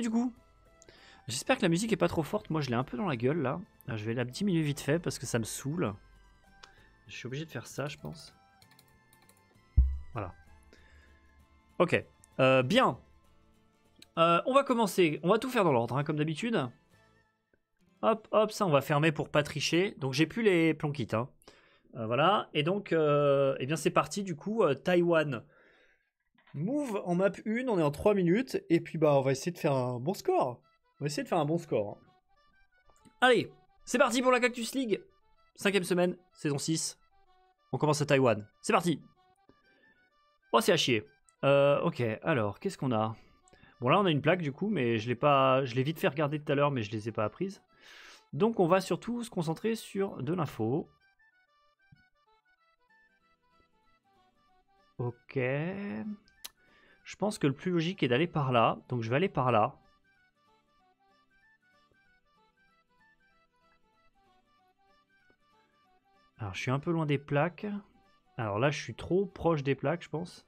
du coup. J'espère que la musique est pas trop forte. Moi, je l'ai un peu dans la gueule là. Je vais la diminuer vite fait parce que ça me saoule. Je suis obligé de faire ça, je pense. Voilà. Ok. Euh, bien. Euh, on va commencer. On va tout faire dans l'ordre, hein, comme d'habitude. Hop, hop, ça, on va fermer pour pas tricher. Donc, j'ai plus les planquites. Hein. Euh, voilà. Et donc, eh bien, c'est parti. Du coup, Taïwan. Move en map 1, on est en 3 minutes. Et puis, bah, on va essayer de faire un bon score. On va essayer de faire un bon score. Allez, c'est parti pour la Cactus League. Cinquième semaine, saison 6. On commence à Taïwan. C'est parti. Oh, c'est à chier. Euh, ok, alors, qu'est-ce qu'on a? Bon, là, on a une plaque, du coup, mais je l'ai pas... Je l'ai vite fait regarder tout à l'heure, mais je les ai pas apprises. Donc, on va surtout se concentrer sur de l'info. Ok. Je pense que le plus logique est d'aller par là. Donc, je vais aller par là. Alors, je suis un peu loin des plaques. Alors là, je suis trop proche des plaques, je pense.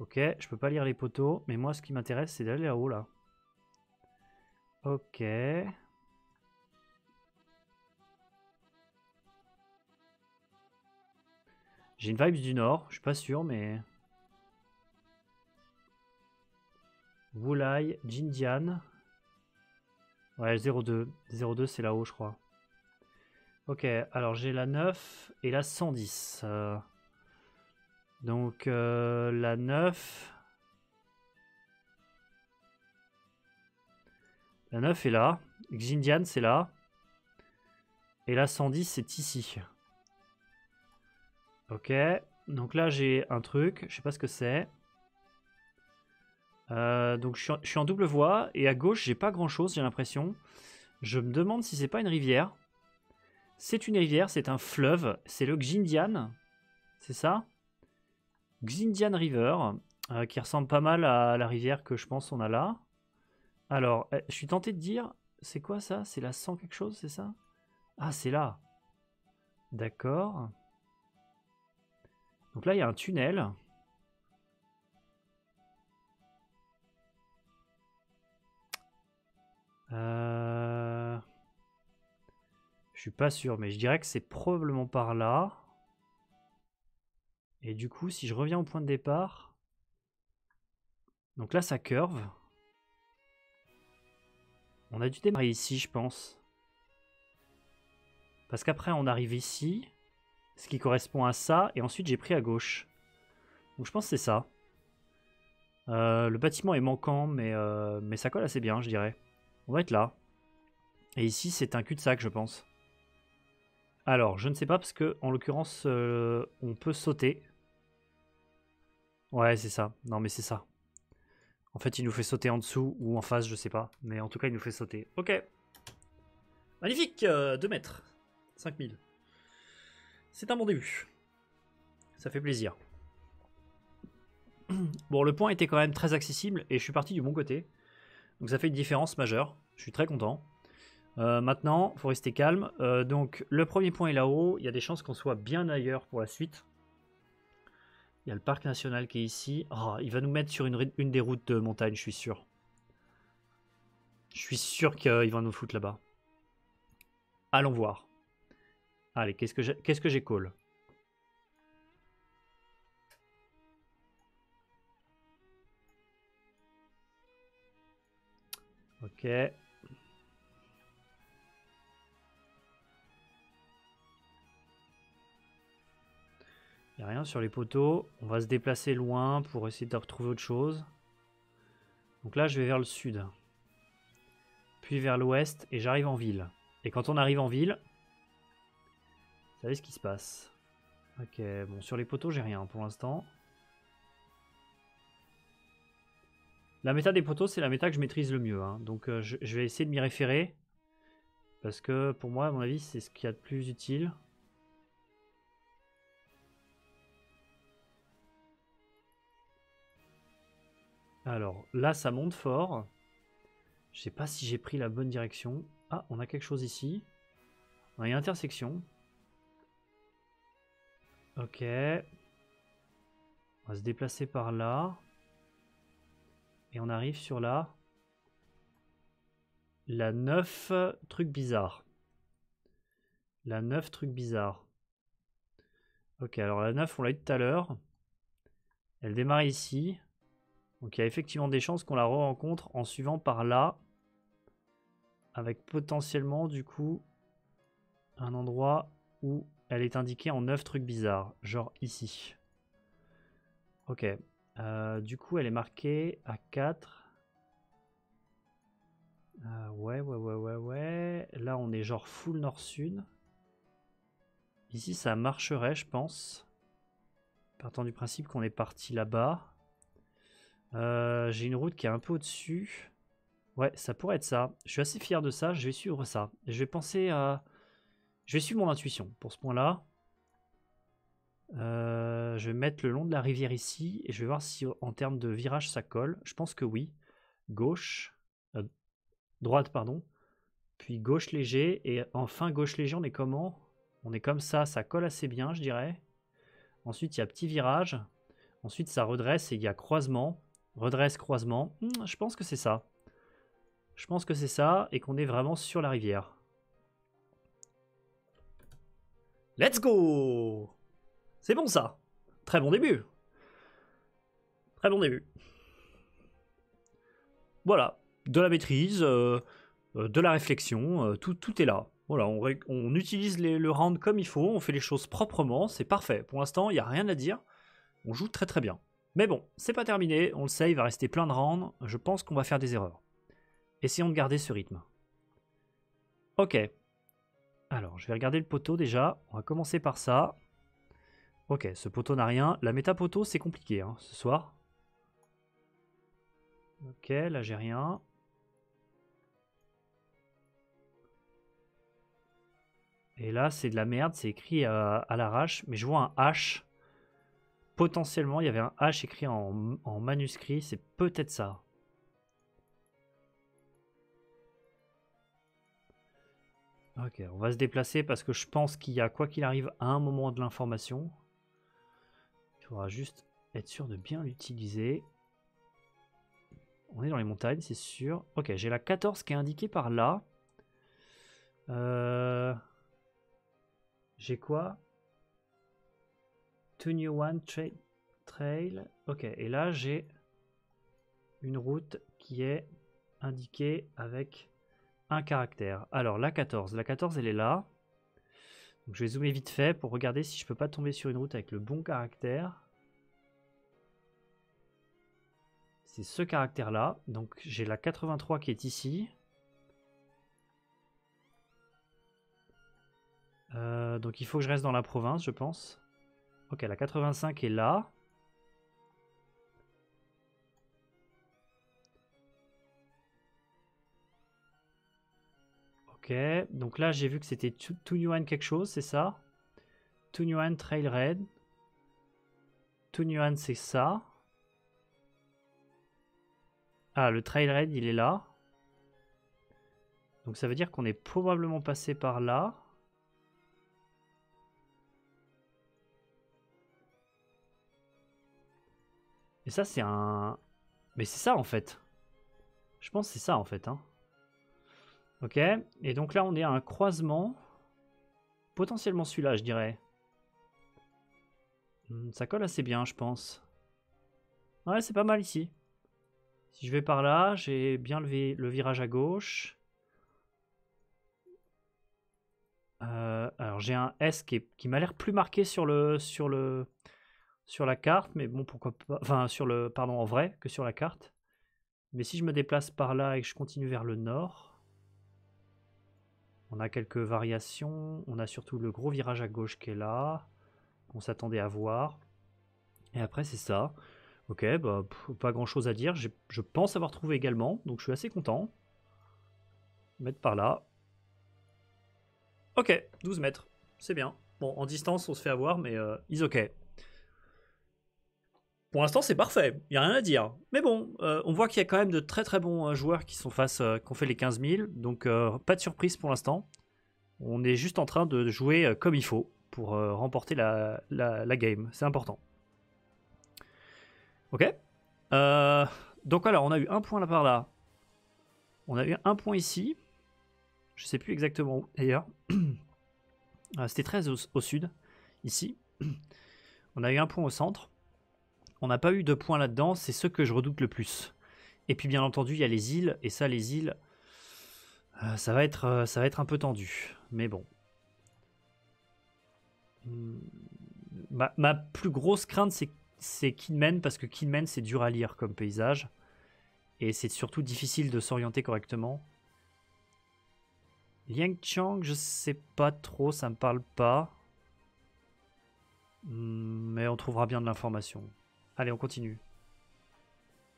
Ok, je peux pas lire les poteaux, mais moi, ce qui m'intéresse, c'est d'aller là-haut, là. Ok. J'ai une vibe du nord, je suis pas sûr, mais... Wulai, Jindian. Ouais, 0,2. 0,2 c'est là-haut, je crois. Ok, alors j'ai la 9 et la 110. Euh. donc euh, la 9... La 9 est là. Xindian, c'est là. Et la 110, c'est ici. Ok. Donc là, j'ai un truc. Je sais pas ce que c'est. Euh, donc je suis, en, double voie et à gauche j'ai pas grand chose j'ai l'impression. Je me demande si c'est pas une rivière. C'est une rivière, c'est un fleuve, c'est le Xindian, c'est ça? Xindian River, euh, qui ressemble pas mal à la rivière que je pense on a là. Alors, eh, je suis tenté de dire, c'est quoi ça? C'est la 100 quelque chose, c'est ça? Ah, c'est là. D'accord. Donc là, il y a un tunnel. Euh... Je suis pas sûr, mais je dirais que c'est probablement par là. Et du coup, si je reviens au point de départ... Donc là, ça curve. On a dû démarrer ici, je pense. Parce qu'après, on arrive ici. Ce qui correspond à ça. Et ensuite, j'ai pris à gauche. Donc je pense que c'est ça. Euh, le bâtiment est manquant, mais, euh, mais ça colle assez bien, je dirais. On va être là. Et ici, c'est un cul-de-sac, je pense. Alors, je ne sais pas, parce que, en l'occurrence, euh, on peut sauter. Ouais, c'est ça. Non, mais c'est ça. En fait, il nous fait sauter en dessous ou en face, je sais pas. Mais en tout cas, il nous fait sauter. Ok. Magnifique 2 euh, mètres. 5000. C'est un bon début. Ça fait plaisir. Bon, le point était quand même très accessible et je suis parti du bon côté. Donc ça fait une différence majeure. Je suis très content. Euh, maintenant, il faut rester calme. Euh, donc le premier point est là-haut. Il y a des chances qu'on soit bien ailleurs pour la suite. Il y a le parc national qui est ici. Oh, il va nous mettre sur une, des routes de montagne, je suis sûr. Je suis sûr qu'il va nous foutre là-bas. Allons voir. Allez, qu'est-ce que j'ai que call Ok. Il n'y a rien sur les poteaux. On va se déplacer loin pour essayer de retrouver autre chose. Donc là, je vais vers le sud. Puis vers l'ouest et j'arrive en ville. Et quand on arrive en ville, vous savez ce qui se passe. Ok, bon, sur les poteaux, j'ai rien pour l'instant. La méta des poteaux, c'est la méta que je maîtrise le mieux. Hein. Donc euh, je, vais essayer de m'y référer. Parce que pour moi, à mon avis, c'est ce qu'il y a de plus utile. Alors là, ça monte fort. Je sais pas si j'ai pris la bonne direction. Ah, on a quelque chose ici. On a une intersection. Ok. On va se déplacer par là. Et on arrive sur la... La 9 truc bizarre. La 9 truc bizarre. Ok, alors la 9, on l'a eu tout à l'heure. Elle démarre ici. Donc il y a effectivement des chances qu'on la re-rencontre en suivant par là. Avec potentiellement, du coup, un endroit où elle est indiquée en 9 trucs bizarres. Genre ici. Ok. Euh, du coup, elle est marquée à 4. Euh, ouais, ouais, ouais, ouais, ouais. Là, on est genre full nord-sud. Ici, ça marcherait, je pense. Partant du principe qu'on est parti là-bas. Euh, j'ai une route qui est un peu au-dessus. Ouais, ça pourrait être ça. Je suis assez fier de ça. Je vais suivre ça. Je vais penser à... Je vais suivre mon intuition pour ce point-là. Euh, je vais mettre le long de la rivière ici. Et je vais voir si en termes de virage ça colle. Je pense que oui. Gauche. Euh, droite, pardon. Puis gauche léger. Et enfin gauche léger, on est comment? On est comme ça. Ça colle assez bien, je dirais. Ensuite, il y a petit virage. Ensuite, ça redresse et il y a croisement. Redresse, croisement. Hmm, je pense que c'est ça. Je pense que c'est ça et qu'on est vraiment sur la rivière. Let's go C'est bon ça Très bon début Très bon début. Voilà, de la maîtrise, euh, euh, de la réflexion, euh, tout, tout est là. Voilà, on, utilise le round comme il faut, on fait les choses proprement, c'est parfait. Pour l'instant, il n'y a rien à dire. On joue très très bien. Mais bon, c'est pas terminé, on le sait, il va rester plein de rounds. Je pense qu'on va faire des erreurs. Essayons de garder ce rythme. Ok. Alors, je vais regarder le poteau déjà. On va commencer par ça. Ok, ce poteau n'a rien. La méta poteau, c'est compliqué hein, ce soir. Ok, là j'ai rien. Et là, c'est de la merde, c'est écrit à, l'arrache, mais je vois un H. Potentiellement, il y avait un H écrit en manuscrit, c'est peut-être ça. Ok, on va se déplacer parce que je pense qu'il y a, quoi qu'il arrive, à un moment de l'information. Il faudra juste être sûr de bien l'utiliser. On est dans les montagnes, c'est sûr. Ok, j'ai la 14 qui est indiquée par là. Euh, j'ai quoi? To New One Trail. Ok, et là j'ai une route qui est indiquée avec un caractère. Alors la 14, la 14 elle est là. Je vais zoomer vite fait pour regarder si je peux pas tomber sur une route avec le bon caractère. C'est ce caractère là. Donc j'ai la 83 qui est ici. Euh, donc il faut que je reste dans la province, je pense. Ok, la 85 est là. Donc là j'ai vu que c'était Tunyuan quelque chose, c'est ça? Tunyuan Trail Red. Tunyuan c'est ça. Ah, le Trail Red il est là. Donc ça veut dire qu'on est probablement passé par là. Et ça c'est un... Mais c'est ça en fait. Je pense c'est ça en fait. Hein. Ok, et donc là on est à un croisement. Potentiellement celui-là, je dirais. Hmm, ça colle assez bien, je pense. Ouais, c'est pas mal ici. Si je vais par là, j'ai bien levé le virage à gauche. Euh, alors j'ai un S qui, m'a l'air plus marqué sur le sur le sur la carte, mais bon pourquoi pas, enfin sur le pardon en vrai que sur la carte. Mais si je me déplace par là et que je continue vers le nord, on a quelques variations. On a surtout le gros virage à gauche qui est là. qu'on s'attendait à voir. Et après, c'est ça. Ok, bah, pas grand chose à dire. Je pense avoir trouvé également. Donc, je suis assez content. Mettre par là. Ok, 12 mètres. C'est bien. Bon, en distance, on se fait avoir, mais euh, is ok. Pour l'instant, c'est parfait. Il n'y a rien à dire. Mais bon, euh, on voit qu'il y a quand même de très très bons euh, joueurs qui sont face, euh, qui ont fait les 15 000. Donc, pas de surprise pour l'instant. On est juste en train de jouer comme il faut pour remporter la, game. C'est important. Ok. Donc alors, on a eu un point là par là. On a eu un point ici. Je sais plus exactement où d'ailleurs. Ah, c'était très au, sud, ici. On a eu un point au centre. On n'a pas eu de point là-dedans, c'est ce que je redoute le plus. Et puis bien entendu, il y a les îles, et ça, les îles, euh, ça, va être, euh, ça va être un peu tendu. Mais bon. Hmm. Ma, plus grosse crainte, c'est Kinmen, parce que Kinmen, c'est dur à lire comme paysage. Et c'est surtout difficile de s'orienter correctement. Liangchang, je sais pas trop, ça me parle pas. Hmm, mais on trouvera bien de l'information. Allez, on continue.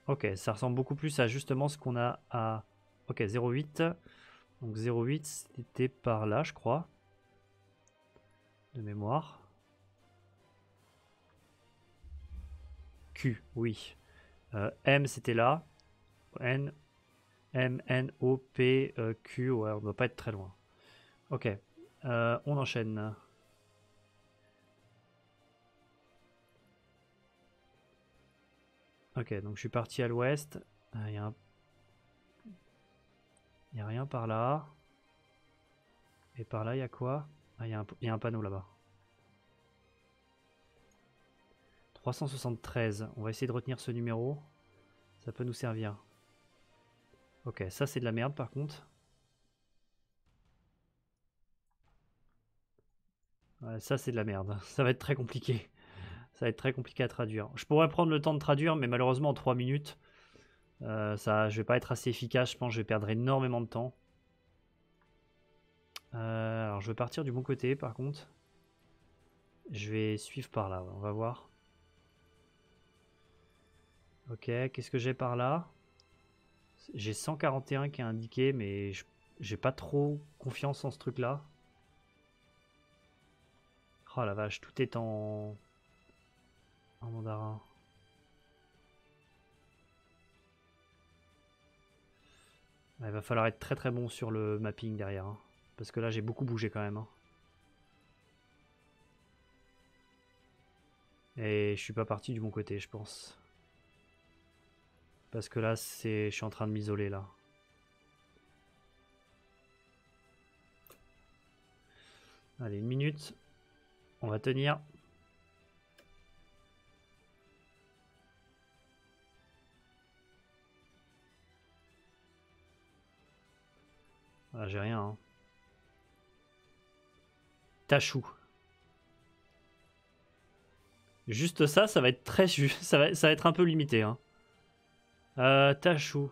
Ok, ça ressemble beaucoup plus à justement ce qu'on a à... Ok, 0,8. Donc 0,8, c'était par là, je crois. De mémoire. Q, oui. Euh, M, c'était là. N, M, N, O, P, euh, Q. Ouais, on doit pas être très loin. Ok. Euh, on enchaîne. Ok, donc je suis parti à l'ouest. Il ah, y a rien par là. Et par là, il y a quoi? Ah, il y, a un panneau là-bas. 373. On va essayer de retenir ce numéro. Ça peut nous servir. Ok, ça c'est de la merde par contre. ça c'est de la merde. Ça va être très compliqué. Ça va être très compliqué à traduire. Je pourrais prendre le temps de traduire, mais malheureusement en 3 minutes, euh, ça, je vais pas être assez efficace. Je pense que je vais perdre énormément de temps. Euh, alors je vais partir du bon côté par contre. Je vais suivre par là, on va voir. Ok, qu'est-ce que j'ai par là? J'ai 141 qui est indiqué, mais j'ai pas trop confiance en ce truc-là. Oh la vache, tout est en, en mandarin. il va falloir être très très bon sur le mapping derrière. Hein. parce que là j'ai beaucoup bougé quand même. Hein. Et je suis pas parti du bon côté, je pense. Parce que là, c'est, je suis en train de m'isoler là. Allez, une minute. On va tenir. Ah, j'ai rien. Hein. Tachou. Juste ça, ça va être très... Ça va, ça va être un peu limité. Hein. Euh, Tachou.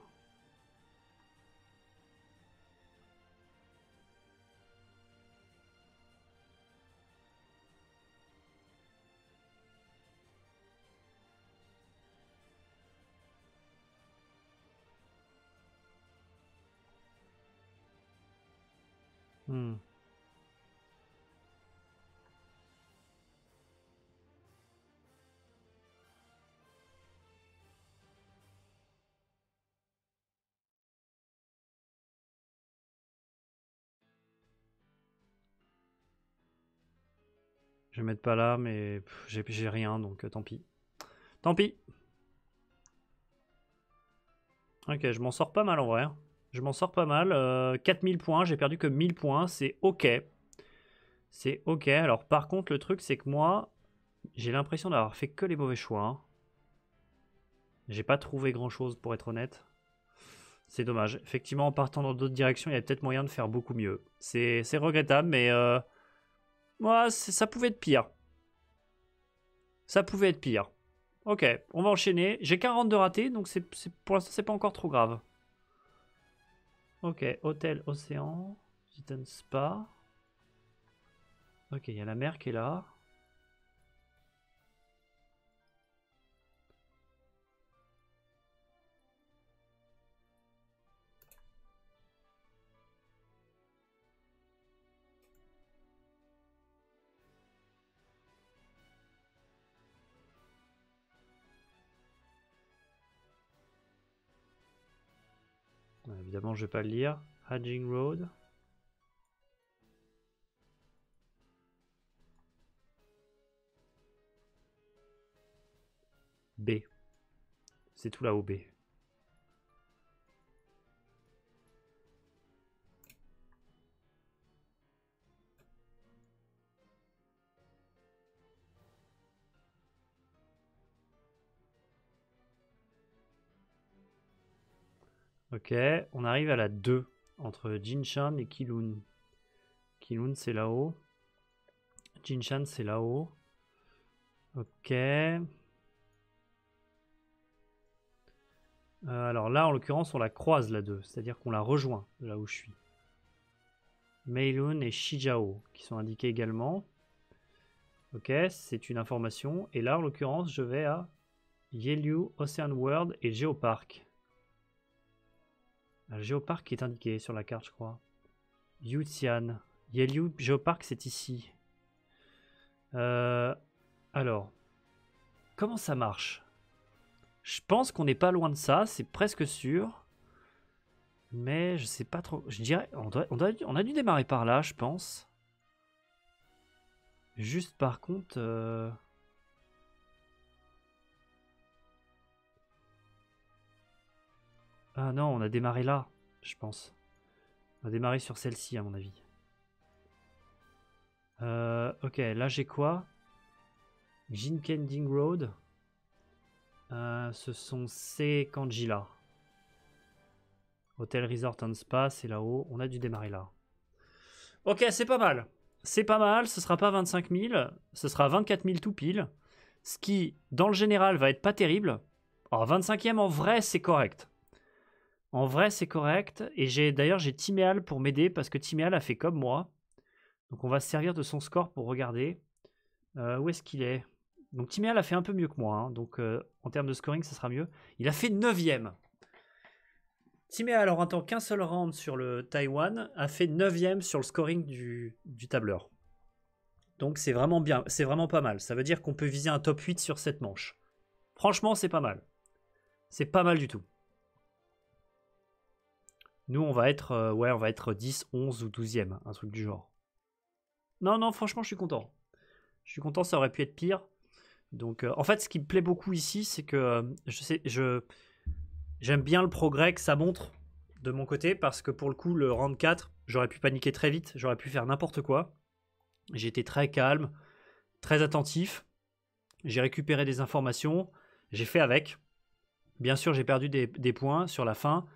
Je vais mettre pas là, mais j'ai rien, donc euh, tant pis. Tant pis. Ok, je m'en sors pas mal en vrai. Hein. Je m'en sors pas mal. 4000 euh, points, j'ai perdu que 1000 points, c'est ok. C'est ok. Alors par contre, le truc, c'est que moi, j'ai l'impression d'avoir fait que les mauvais choix. Hein. J'ai pas trouvé grand chose pour être honnête. C'est dommage. Effectivement, en partant dans d'autres directions, il y a peut-être moyen de faire beaucoup mieux. C'est regrettable, mais... Euh, moi, ça pouvait être pire. Ça pouvait être pire. Ok, on va enchaîner. J'ai 40 de ratés, donc c'est pour l'instant, c'est pas encore trop grave. Ok, hôtel Océan, Titan Spa. Ok, il y a la mer qui est là. Évidemment, je vais pas le lire. Hadging Road. B. C'est tout là-haut, B. Ok, on arrive à la 2 entre Jinshan et Kilun. Kilun c'est là-haut. Jinshan c'est là-haut. Ok. Euh, alors là, en l'occurrence, on la croise la 2, c'est-à-dire qu'on la rejoint là où je suis. Meilun et Shijao qui sont indiqués également. Ok, c'est une information. Et là, en l'occurrence, je vais à Yelyu, Ocean World et Geopark. Un géoparc est indiqué sur la carte, je crois. Yutian. Yelyu Géoparc, c'est ici. Euh, alors, comment ça marche? Je pense qu'on n'est pas loin de ça, c'est presque sûr. Mais je sais pas trop. Je dirais, on, on, a dû démarrer par là, je pense. Juste par contre... Euh, Ah non, on a démarré là, je pense. On a démarré sur celle-ci, à mon avis. Euh, ok, là j'ai quoi? Jinkending Road. Euh, ce sont ces Kanjila. Hotel Resort and Spa, c'est là-haut. On a dû démarrer là. Ok, c'est pas mal. C'est pas mal. Ce sera pas 25 000. Ce sera 24 000 tout pile. Ce qui, dans le général, va être pas terrible. Alors, 25e en vrai, c'est correct. En vrai, c'est correct. Et j'ai d'ailleurs j'ai Timéal pour m'aider parce que Timéal a fait comme moi. Donc on va se servir de son score pour regarder. Euh, où est-ce qu'il est, Donc Timéal a fait un peu mieux que moi. Hein. Donc euh, en termes de scoring, ça sera mieux. Il a fait 9ème. Timéal, en tant qu'un seul round sur le Taïwan, a fait 9ème sur le scoring du, du tableur. Donc c'est vraiment bien, c'est vraiment pas mal. Ça veut dire qu'on peut viser un top 8 sur cette manche. Franchement, c'est pas mal. C'est pas mal du tout. Nous, on va être, euh, ouais, on va être 10, 11 ou 12e, un truc du genre. Non, non, franchement, je suis content. Je suis content, ça aurait pu être pire. Donc, euh, en fait, ce qui me plaît beaucoup ici, c'est que euh, je sais, je j'aime bien le progrès que ça montre de mon côté parce que pour le coup, le round 4, j'aurais pu paniquer très vite, j'aurais pu faire n'importe quoi. Été très calme, très attentif. J'ai récupéré des informations, j'ai fait avec. Bien sûr, j'ai perdu des points sur la fin,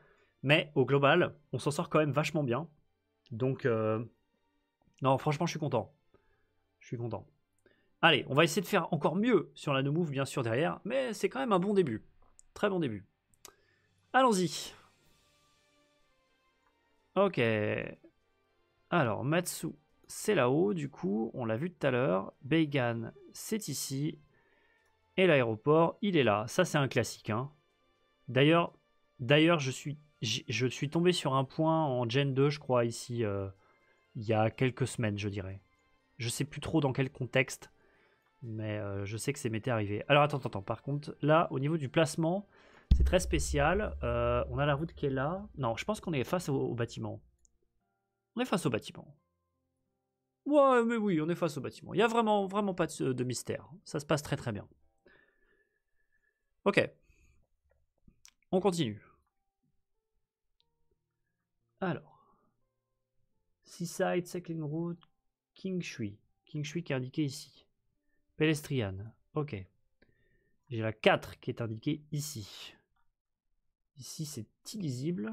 mais au global, on s'en sort quand même vachement bien. Donc, euh, non, franchement, je suis content. Je suis content. Allez, on va essayer de faire encore mieux sur la no move, bien sûr, derrière. Mais c'est quand même un bon début. Très bon début. Allons-y. Ok. Alors, Matsu, c'est là-haut, du coup, on l'a vu tout à l'heure. Beigan, c'est ici. Et l'aéroport, il est là. Ça, c'est un classique. Hein. D'ailleurs, d'ailleurs, je suis je suis tombé sur un point en Gen 2, je crois, ici, euh, il y a quelques semaines, je dirais. Je sais plus trop dans quel contexte, mais euh, je sais que c'est m'était arrivé. Alors attends, attends, par contre, là, au niveau du placement, c'est très spécial. Euh, on a la route qui est là. Non, je pense qu'on est face au, bâtiment. On est face au bâtiment. Ouais, mais oui, on est face au bâtiment. Il n'y a vraiment, vraiment pas de, de mystère. Ça se passe très très bien. Ok. On continue. Alors, Seaside Cycling Route, King Shui. King Shui qui est indiqué ici. Pedestrian, ok. J'ai la 4 qui est indiquée ici. Ici, c'est illisible.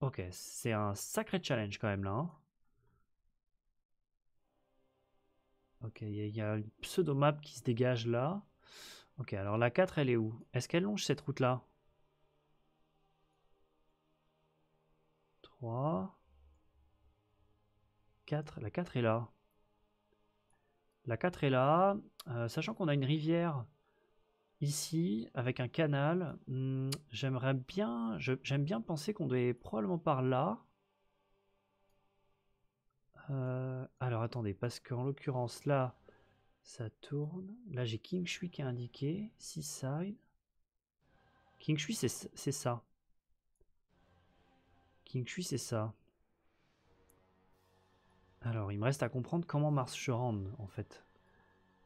Ok, c'est un sacré challenge quand même là. Hein. Ok, il y, a une pseudo-map qui se dégage là. Ok, alors la 4, elle est où? Est-ce qu'elle longe cette route-là? 3. 4. La 4 est là. La 4 est là. Euh, sachant qu'on a une rivière ici avec un canal. Hmm, j'aimerais bien. J'aime bien penser qu'on doit probablement par là. Euh, alors attendez, parce qu'en l'occurrence là, ça tourne. Là j'ai King Shui qui est indiqué. Seaside. King Shui c'est ça. King Shui, c'est ça. Alors, il me reste à comprendre comment marche Rand, en fait.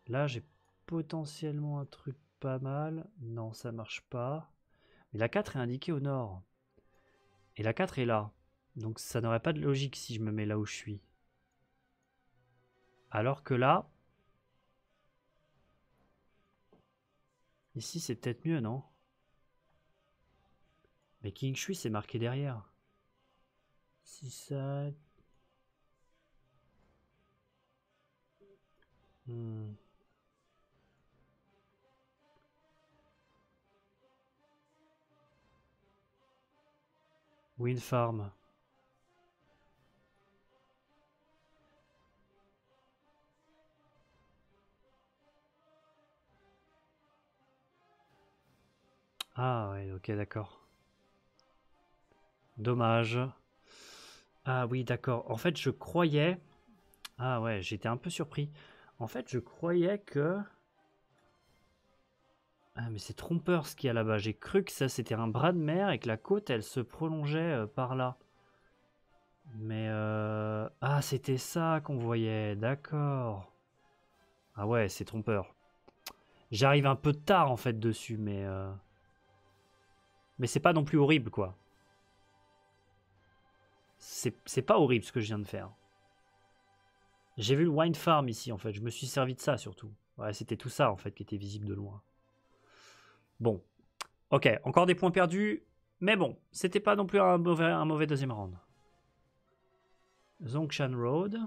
Là, j'ai potentiellement un truc pas mal. Non, ça marche pas. Mais la 4 est indiquée au nord. Et la 4 est là. Donc ça n'aurait pas de logique si je me mets là où je suis. Alors que là... Ici c'est peut-être mieux, non? Mais King Shui c'est marqué derrière. Si ça... Hmm. Wind Farm. Ah ouais, ok, d'accord. Dommage. Ah oui, d'accord. En fait, je croyais... Ah ouais, j'étais un peu surpris. En fait, je croyais que... Ah mais c'est trompeur ce qu'il y a là-bas. J'ai cru que ça c'était un bras de mer et que la côte elle se prolongeait euh, par là. Mais euh... Ah c'était ça qu'on voyait, d'accord. Ah ouais c'est trompeur. J'arrive un peu tard en fait dessus mais... Euh... Mais c'est pas non plus horrible quoi. C'est pas horrible ce que je viens de faire. J'ai vu le wine farm ici en fait. Je me suis servi de ça surtout. Ouais c'était tout ça en fait qui était visible de loin. Bon. Ok, encore des points perdus. Mais bon, c'était pas non plus un mauvais, deuxième round. Zongshan Road.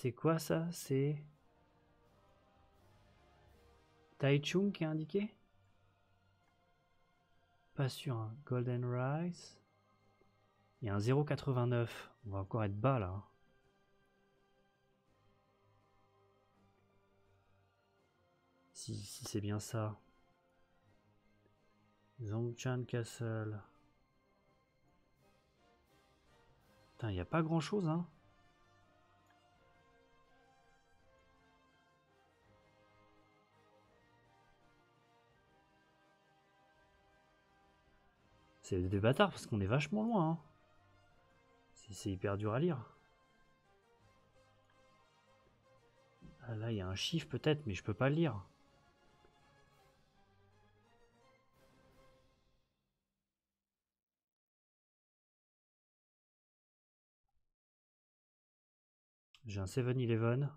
C'est quoi ça? C'est Taichung qui est indiqué? Pas sûr. Hein. Golden Rice. Il y a un 0,89. On va encore être bas là. Si, si c'est bien ça. Zongchan Castle. Putain, il n'y a pas grand chose, hein. C'est des bâtards parce qu'on est vachement loin. Hein. C'est hyper dur à lire. Ah, là, il y a un chiffre peut-être, mais je peux pas le lire. J'ai un 7-Eleven.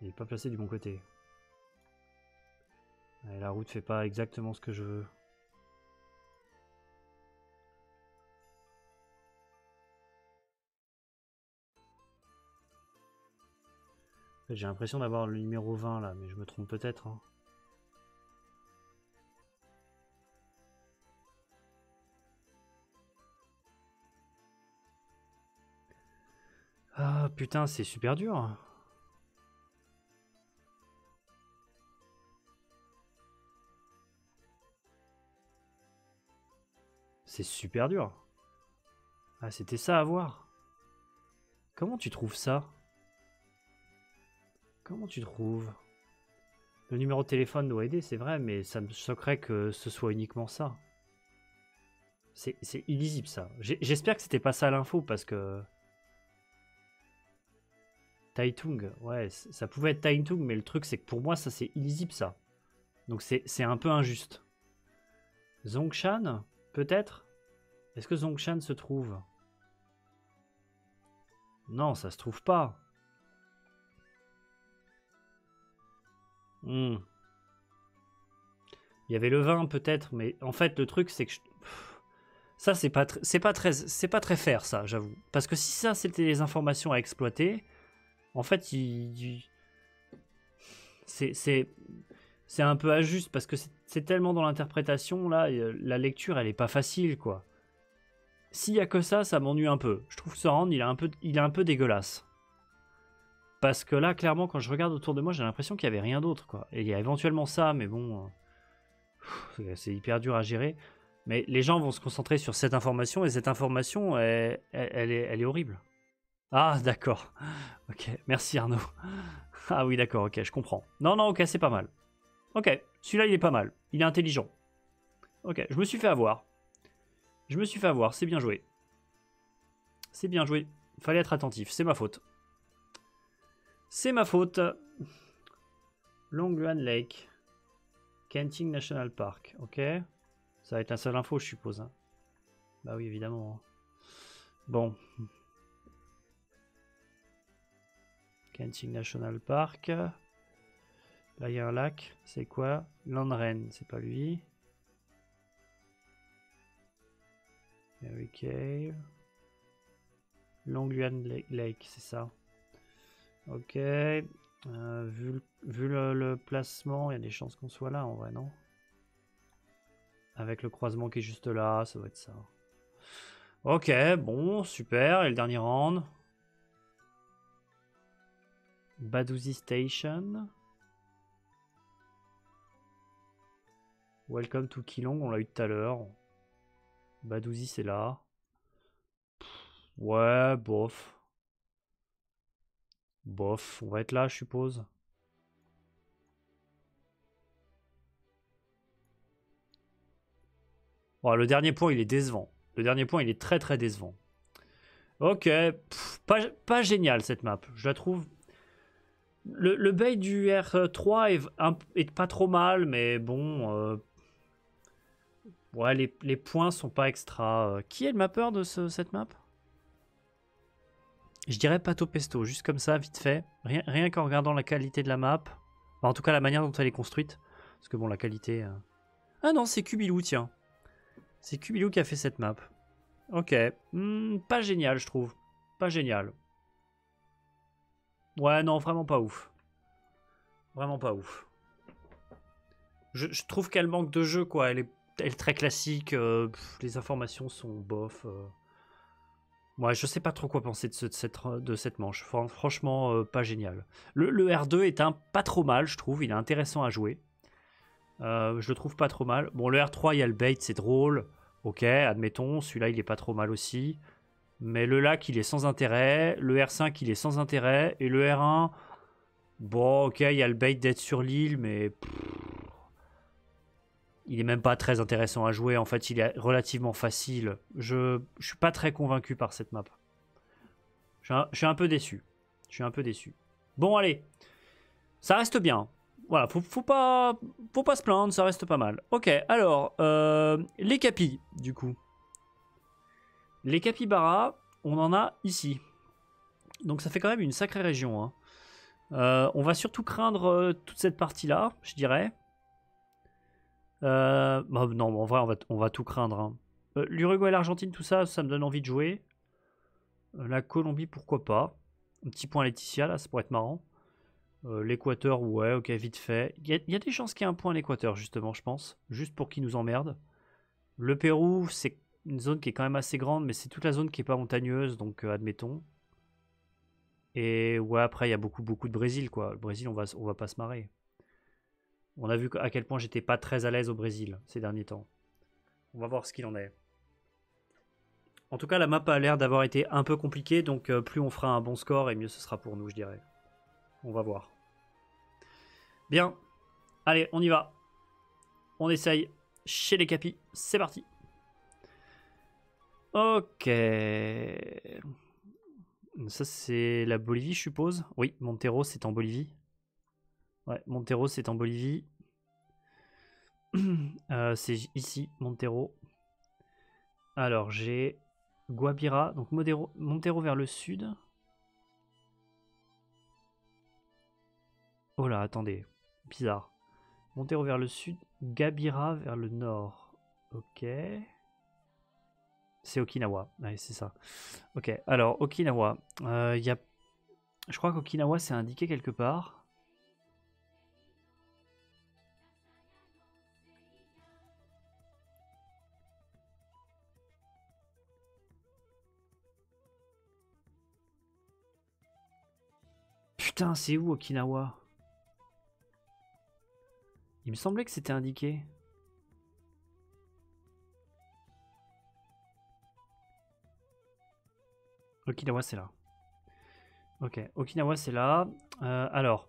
Il n'est pas placé du bon côté la route fait pas exactement ce que je veux. J'ai l'impression d'avoir le numéro 20 là, mais je me trompe peut-être. Hein. Ah putain, c'est super dur. C'est super dur. Ah, c'était ça à voir. Comment tu trouves ça? Comment tu trouves? Le numéro de téléphone doit aider, c'est vrai, mais ça me choquerait que ce soit uniquement ça. C'est illisible ça. J'espère que c'était pas ça l'info parce que. Taitung, ouais, ça pouvait être Taitung, mais le truc c'est que pour moi ça c'est illisible ça. Donc c'est un peu injuste. Zongshan Peut-être Est-ce que Zongshan se trouve? Non, ça se trouve pas. Hmm. Il y avait le vin peut-être, mais en fait le truc c'est que ça c'est pas c'est pas très c'est pas très fair ça, j'avoue. Parce que si ça c'était les informations à exploiter, en fait il, c'est c'est un peu injuste parce que c'est tellement dans l'interprétation là, la lecture elle est pas facile quoi. S'il y a que ça, ça m'ennuie un peu. Je trouve que round il est un peu, il est un peu dégueulasse. Parce que là, clairement, quand je regarde autour de moi, j'ai l'impression qu'il y avait rien d'autre quoi. Et il y a éventuellement ça, mais bon, euh, c'est hyper dur à gérer. Mais les gens vont se concentrer sur cette information et cette information, elle, elle, est, elle est horrible. Ah, d'accord. Ok, merci Arnaud. Ah oui, d'accord, ok, je comprends. Non, non, ok, c'est pas mal. Ok, celui-là, il est pas mal. Il est intelligent. Ok, je me suis fait avoir. Je me suis fait avoir, c'est bien joué. C'est bien joué. Fallait être attentif, c'est ma faute. C'est ma faute. Longluan Lake. Kenting National Park, ok. Ça va être la seule info, je suppose. hein. Bah oui, évidemment. hein. Bon. Kenting National Park. Là, lac. C'est quoi? Landren, c'est pas lui. Mary Cave. Lake, c'est ça. Ok. Euh, vu le placement, il y a des chances qu'on soit là en vrai, non? Avec le croisement qui est juste là, ça doit être ça. Ok, bon, super. Et le dernier round? Badouzi Station. Welcome to Kilong, on l'a eu tout à l'heure. Badouzi, c'est là. Ouais, bof. Bof, on va être là, je suppose. Oh, le dernier point, il est décevant. Le dernier point, il est très très décevant. Ok, pas, génial cette map. Je la trouve. Le, le du R3 est, un- est pas trop mal, mais bon. euh, Ouais, les, points sont pas extra. Euh, Qui est le mappeur de ce- cette map? Je dirais Pato Pesto, juste comme ça, vite fait. Rien, qu'en regardant la qualité de la map. En tout cas, la manière dont elle est construite. Parce que bon, la qualité. euh, Ah non, c'est Kubilou, tiens. C'est Kubilou qui a fait cette map. Ok. Hmm, pas génial, je trouve. Pas génial. Ouais, non, vraiment pas ouf. Vraiment pas ouf. Je, je trouve qu'elle manque de jeu, quoi. Elle est, elle est très classique. euh, les informations sont bof. euh. Ouais, je sais pas trop quoi penser de, ce- de cette, manche. Fran- Franchement, euh, pas génial. Le, le R2 est un pas trop mal, je trouve. Il est intéressant à jouer. Je le trouve pas trop mal. Bon, le R3, il y a le bait, c'est drôle. Ok, admettons. Celui-là, il est pas trop mal aussi. Mais le lac, il est sans intérêt. Le R5, il est sans intérêt. Et le R1, bon, ok, il y a le bait d'être sur l'île, mais il est même pas très intéressant à jouer. En fait, il est relativement facile. Je, je suis pas très convaincu par cette map. Je suis un, peu déçu. Je suis un peu déçu. Bon, allez, ça reste bien. Voilà, faut, faut pas, faut pas se plaindre, ça reste pas mal. Ok, alors euh, les capis, du coup. Les capybaras, on en a ici. Donc ça fait quand même une sacrée région. hein. Euh, on va surtout craindre euh, toute cette partie-là, je dirais. Euh, bah, non, en vrai, on va, tout craindre. hein. Euh, L'Uruguay, l'Argentine, tout ça, ça me donne envie de jouer. Euh, la Colombie, pourquoi pas. Un petit point Laetitia, là, ça pourrait être marrant. Euh, L'Équateur, ouais, ok, vite fait. Il y, a- des chances qu'il y ait un point à l'Équateur, justement, je pense. Juste pour qu'ils nous emmerdent. Le Pérou, c'est une zone qui est quand même assez grande, mais c'est toute la zone qui est pas montagneuse, donc euh, admettons. Et ouais, après, il y a beaucoup, beaucoup de Brésil, quoi. Le Brésil, on va, on va pas se marrer. On a vu à quel point j'étais pas très à l'aise au Brésil ces derniers temps. On va voir ce qu'il en est. En tout cas, la map a l'air d'avoir été un peu compliquée, donc euh, plus on fera un bon score et mieux ce sera pour nous, je dirais. On va voir. Bien. Allez, on y va. On essaye chez les capis. C'est parti. Ok. Ça, c'est la Bolivie, je suppose. Oui, Montero, c'est en Bolivie. Ouais, Montero, c'est en Bolivie. Euh, c'est ici, Montero. Alors, j'ai Guabira, donc Montero vers le sud. Oh là, attendez, bizarre. Montero vers le sud, Gabira vers le nord. Ok. C'est Okinawa, c'est ça. Ok, alors Okinawa, euh, y a... je crois qu'Okinawa c'est indiqué quelque part. Putain, c'est où Okinawa? Il me semblait que c'était indiqué. Okinawa, c'est là. Ok, Okinawa c'est là. Euh, alors,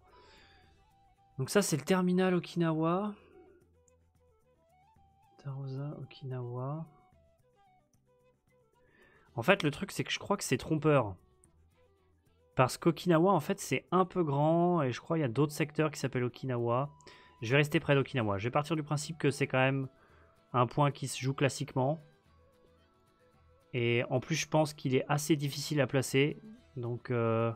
donc ça c'est le terminal Okinawa. Tarosa, Okinawa. En fait, le truc c'est que je crois que c'est trompeur. Parce qu'Okinawa, en fait, c'est un peu grand et je crois qu'il y a d'autres secteurs qui s'appellent Okinawa. Je vais rester près d'Okinawa. Je vais partir du principe que c'est quand même un point qui se joue classiquement. Et en plus, je pense qu'il est assez difficile à placer. Donc, euh,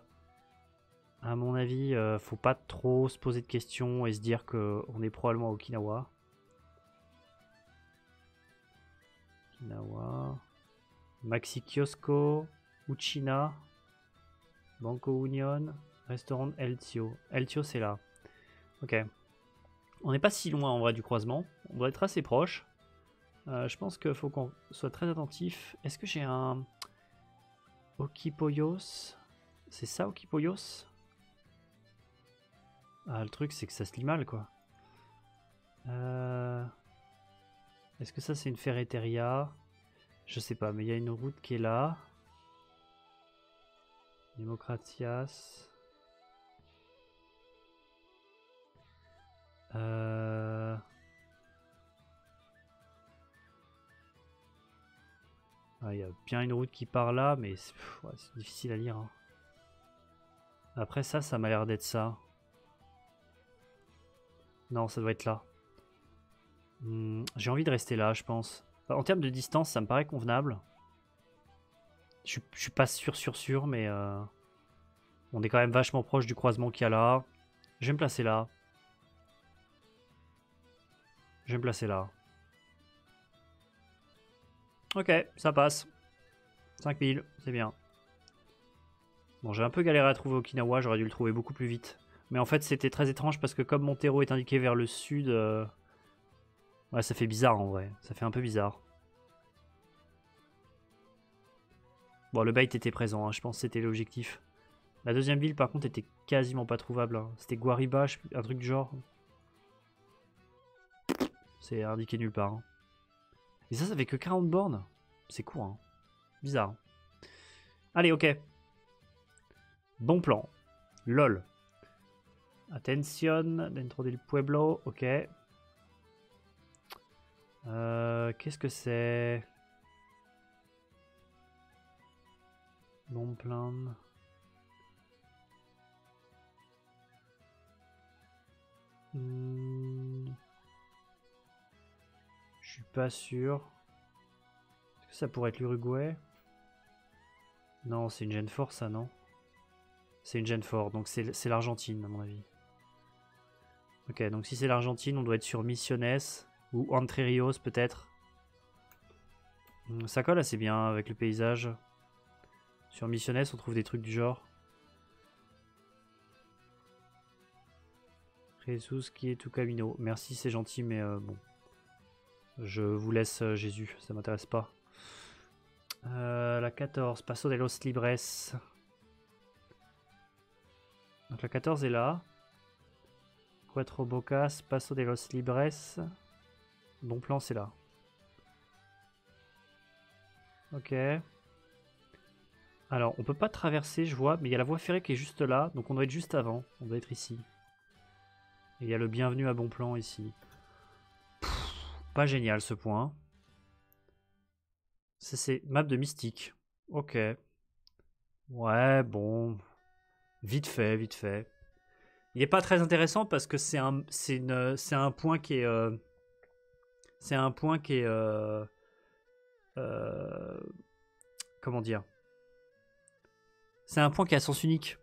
à mon avis, euh, faut pas trop se poser de questions et se dire qu'on est probablement à Okinawa. Okinawa. Maxi Kiosko. Uchina. Banco Union, restaurant Eltio. Eltio, c'est là. Ok. On n'est pas si loin en vrai du croisement. On doit être assez proche. Euh, je pense qu'il faut qu'on soit très attentif. Est-ce que j'ai un Okipoyos C'est ça Okipoyos Ah, le truc, c'est que ça se lit mal, quoi. Euh, est-ce que ça, c'est une ferreteria? Je sais pas, mais il y a une route qui est là. Démocratias. Euh... Ah, il y a bien une route qui part là, mais c'est difficile à lire. Hein. Après ça, ça m'a l'air d'être ça. Non, ça doit être là. Hmm, j'ai envie de rester là, je pense. En termes de distance, ça me paraît convenable. Je, suis pas sûr, sûr, sûr, mais euh, on est quand même vachement proche du croisement qu'il y a là. Je vais me placer là. Je vais me placer là. Ok, ça passe. 5000, c'est bien. Bon, j'ai un peu galéré à trouver Okinawa, j'aurais dû le trouver beaucoup plus vite. Mais en fait, c'était très étrange parce que comme mon terreau est indiqué vers le sud... Euh, ouais, ça fait bizarre en vrai. Ça fait un peu bizarre. Bon, le bait était présent, hein, je pense que c'était l'objectif. La deuxième ville, par contre, était quasiment pas trouvable. Hein. C'était Guariba, un truc du genre. C'est indiqué nulle part. Hein. Et ça, ça fait que 40 bornes. C'est court, hein. Bizarre. Allez, ok. Bon plan. LOL. Attention, dentro del pueblo. Ok. Euh, Qu'est-ce que c'est? Bon plan. Hmm. Je suis pas sûr. Est-ce que ça pourrait être l'Uruguay? Non, c'est une gêne fort ça, non? C'est une gêne fort, donc c'est l'Argentine à mon avis. Ok, donc si c'est l'Argentine, on doit être sur Misiones ou Entre Rios peut-être. Hmm, ça colle assez bien avec le paysage. Sur Missionnes, on trouve des trucs du genre. Jesus qui est tout camino. Merci, c'est gentil, mais euh, bon. Je vous laisse euh, Jésus, ça m'intéresse pas. Euh, la 14, Paso de los Libres. Donc la 14 est là. Cuatro Bocas, Paso de los Libres. Bon plan, c'est là. Ok. Alors, on peut pas traverser, je vois, mais il y a la voie ferrée qui est juste là, donc on doit être juste avant. On doit être ici. Et il y a le bienvenu à bon plan ici. pas génial ce point. C'est map de mystique. Ok. Ouais, bon. Vite fait, vite fait. Il n'est pas très intéressant parce que c'est un, c'est un point qui est, euh, c'est un point qui est, euh, euh, comment dire, c'est un point qui a sens unique.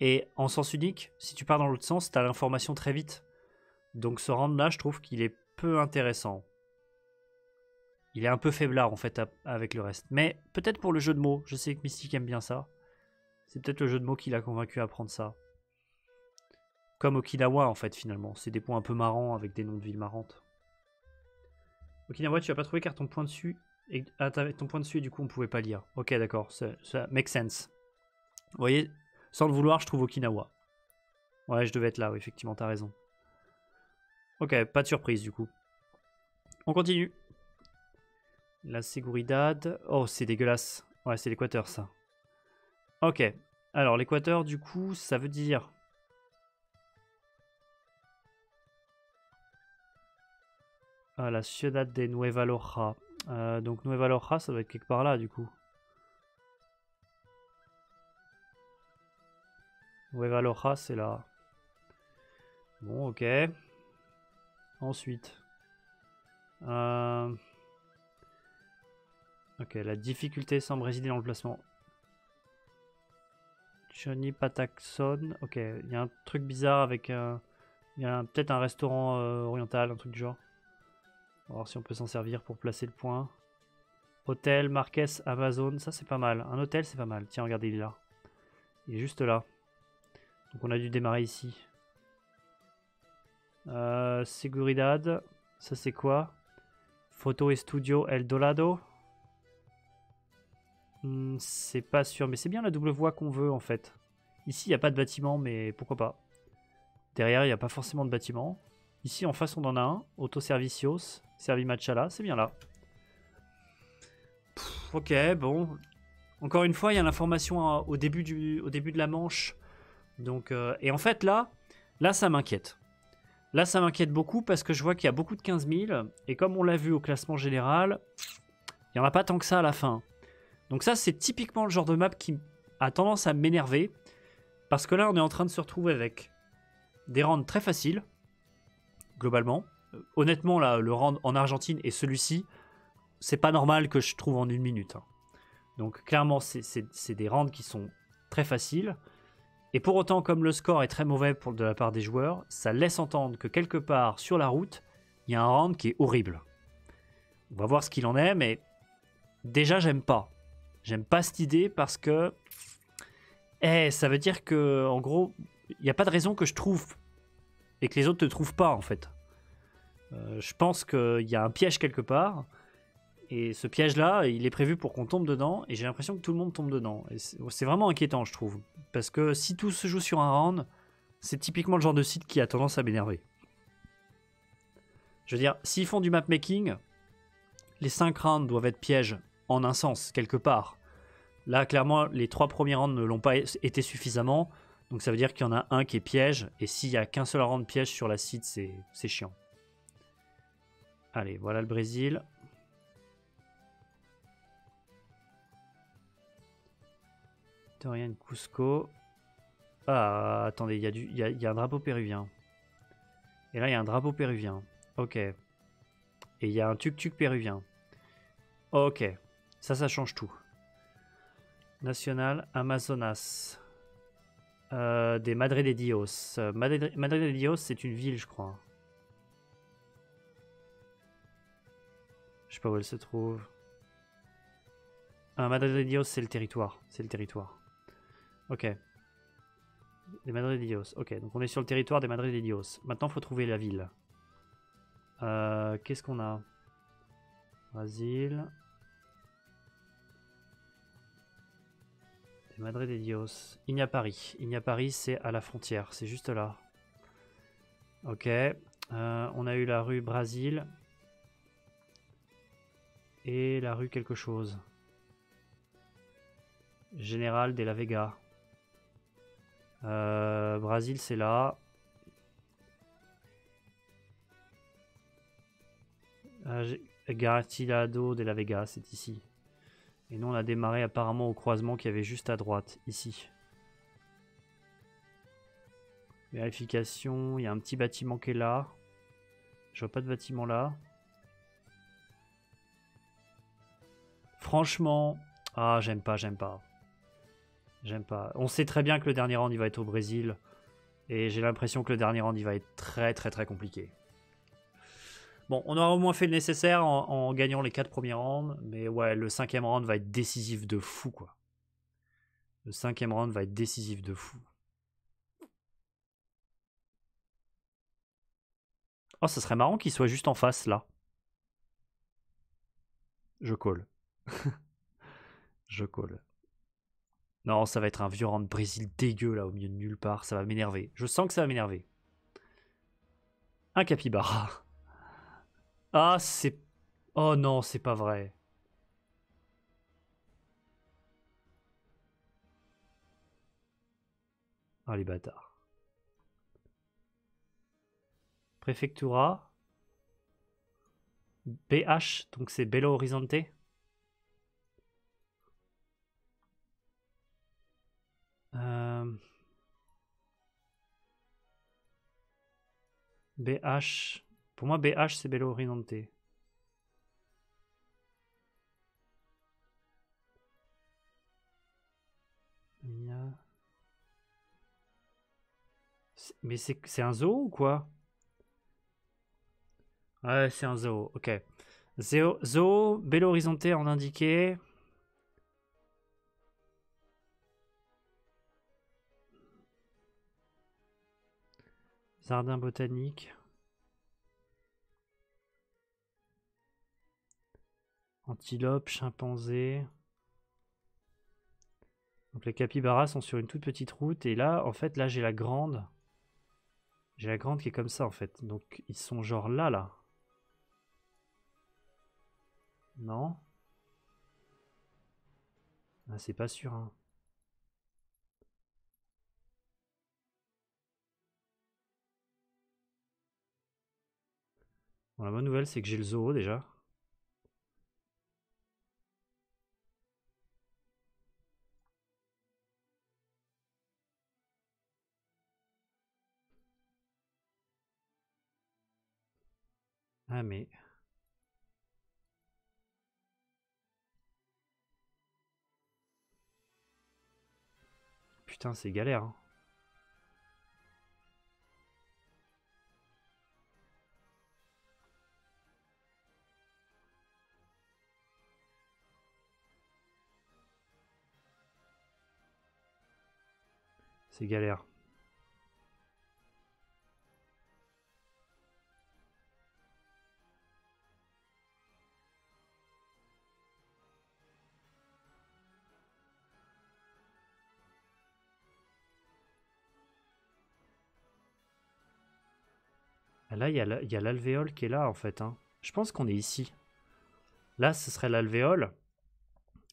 Et en sens unique, si tu pars dans l'autre sens, tu as l'information très vite. Donc ce rendre là, je trouve qu'il est peu intéressant. Il est un peu faiblard en fait avec le reste. Mais peut-être pour le jeu de mots, je sais que Mystique aime bien ça. C'est peut-être le jeu de mots qui l'a convaincu à prendre ça. Comme Okinawa en fait finalement. C'est des points un peu marrants avec des noms de villes marrantes. Okinawa, tu as pas trouvé car ton point dessus... Et... Ah, ton point dessus du coup on pouvait pas lire. Ok d'accord, ça, ça make sense. Vous voyez, sans le vouloir, je trouve Okinawa. Ouais, je devais être là, oui, effectivement, t'as raison. Ok, pas de surprise du coup. On continue. La Seguridad. Oh, c'est dégueulasse. Ouais, c'est l'équateur ça. Ok. Alors, l'équateur, du coup, ça veut dire... Ah, la Ciudad de Nueva Loja. Euh, donc, Nueva Loja, ça doit être quelque part là, du coup. Nueva c'est là. Bon, ok. Ensuite. Euh, ok, la difficulté semble résider dans le placement. Johnny Pataxon. Ok, il y a un truc bizarre avec un... Il y a peut-être un restaurant euh, oriental, un truc du genre. On va voir si on peut s'en servir pour placer le point. Hôtel, Marques, Amazon, ça c'est pas mal. Un hôtel c'est pas mal. Tiens, regardez, il est là. Il est juste là. Donc on a dû démarrer ici. Euh, Seguridad, ça c'est quoi? Photo et studio El Dolado. Hmm, c'est pas sûr, mais c'est bien la double voie qu'on veut en fait. Ici, il n'y a pas de bâtiment, mais pourquoi pas. Derrière, il n'y a pas forcément de bâtiment. Ici, en face, on en a un. Autoservicios, Servimachala, c'est bien là. ok, bon. Encore une fois, il y a l'information hein, au, au début de la manche. Donc, euh, et en fait, là, là ça m'inquiète. Là, ça m'inquiète beaucoup parce que je vois qu'il y a beaucoup de 15 000. Et comme on l'a vu au classement général, il n'y en a pas tant que ça à la fin. Donc ça, c'est typiquement le genre de map qui a tendance à m'énerver. Parce que là, on est en train de se retrouver avec des rounds très faciles, globalement. Euh, honnêtement, là, le round en Argentine et celui-ci, c'est pas normal que je trouve en une minute. Hein. Donc clairement, c'est des rounds qui sont très faciles. Et pour autant, comme le score est très mauvais de la part des joueurs, ça laisse entendre que quelque part sur la route, il y a un round qui est horrible. On va voir ce qu'il en est, mais déjà, j'aime pas. J'aime pas cette idée parce que. Eh, ça veut dire que, en gros, il n'y a pas de raison que je trouve et que les autres ne trouvent pas, en fait. Euh, je pense qu'il y a un piège quelque part. Et ce piège-là, il est prévu pour qu'on tombe dedans, et j'ai l'impression que tout le monde tombe dedans. c'est vraiment inquiétant, je trouve. Parce que si tout se joue sur un round, c'est typiquement le genre de site qui a tendance à m'énerver. Je veux dire, s'ils font du mapmaking, les 5 rounds doivent être pièges en un sens, quelque part. Là, clairement, les 3 premiers rounds ne l'ont pas été suffisamment. Donc ça veut dire qu'il y en a un qui est piège, et s'il n'y a qu'un seul round piège sur la site, c'est chiant. Allez, voilà le Brésil. Victorian Cusco. Ah, attendez, il y, a y, a un drapeau péruvien. Et là, il y a un drapeau péruvien. Ok. Et il y a un tuk-tuk péruvien. Ok. Ça, ça change tout. National Amazonas. Euh, des Madre de Dios. Madre, de Dios, c'est une ville, je crois. Je sais pas où elle se trouve. Ah, Madre de Dios, c'est le territoire. C'est le territoire. Ok. Des Madre de Dios. Ok, donc on est sur le territoire des Madre de Dios. Maintenant, faut trouver la ville. Euh, qu'est-ce qu'on a? Brésil. Des Madre de Dios. Il y a Paris. Il y a Paris, c'est à la frontière. C'est juste là. Ok. Euh, on a eu la rue Brésil. Et la rue quelque chose. Général de la Vega. Euh, Brésil, c'est là. Euh, Gartilado de la Vega, c'est ici. Et nous, on a démarré apparemment au croisement qui avait juste à droite, ici. Vérification, il y a un petit bâtiment qui est là. Je vois pas de bâtiment là. Franchement, ah j'aime pas, j'aime pas. J'aime pas. On sait très bien que le dernier round il va être au Brésil. Et j'ai l'impression que le dernier round il va être très très très compliqué. Bon, on aura au moins fait le nécessaire en, gagnant les 4 premiers rounds. Mais ouais, le cinquième round va être décisif de fou quoi. Le cinquième round va être décisif de fou. Oh, ça serait marrant qu'il soit juste en face là. Je colle. Je colle. Non, ça va être un vieux de Brésil dégueu là au milieu de nulle part. Ça va m'énerver. Je sens que ça va m'énerver. Un capybara. Ah, c'est. Oh non, c'est pas vrai. Ah, les bâtards. Préfectura. BH, donc c'est Belo Horizonte. Euh, BH. Pour moi, BH, c'est Belo Horizonte. Mais c'est un zoo ou quoi? Ouais, c'est un zoo, ok. Zoo, zoo Belo Horizonte en indiqué. Jardin botanique. Antilope, chimpanzé. Donc les capybaras sont sur une toute petite route et là, en fait, là j'ai la grande. J'ai la grande qui est comme ça en fait. Donc ils sont genre là, là. Non? Ah, C'est pas sûr. Hein. La bonne nouvelle, c'est que j'ai le zoo déjà. Ah mais... Putain, c'est galère. Hein. C'est galère. Ah, là, il y a l'alvéole qui est là, en fait. Hein. Je pense qu'on est ici. Là, ce serait l'alvéole.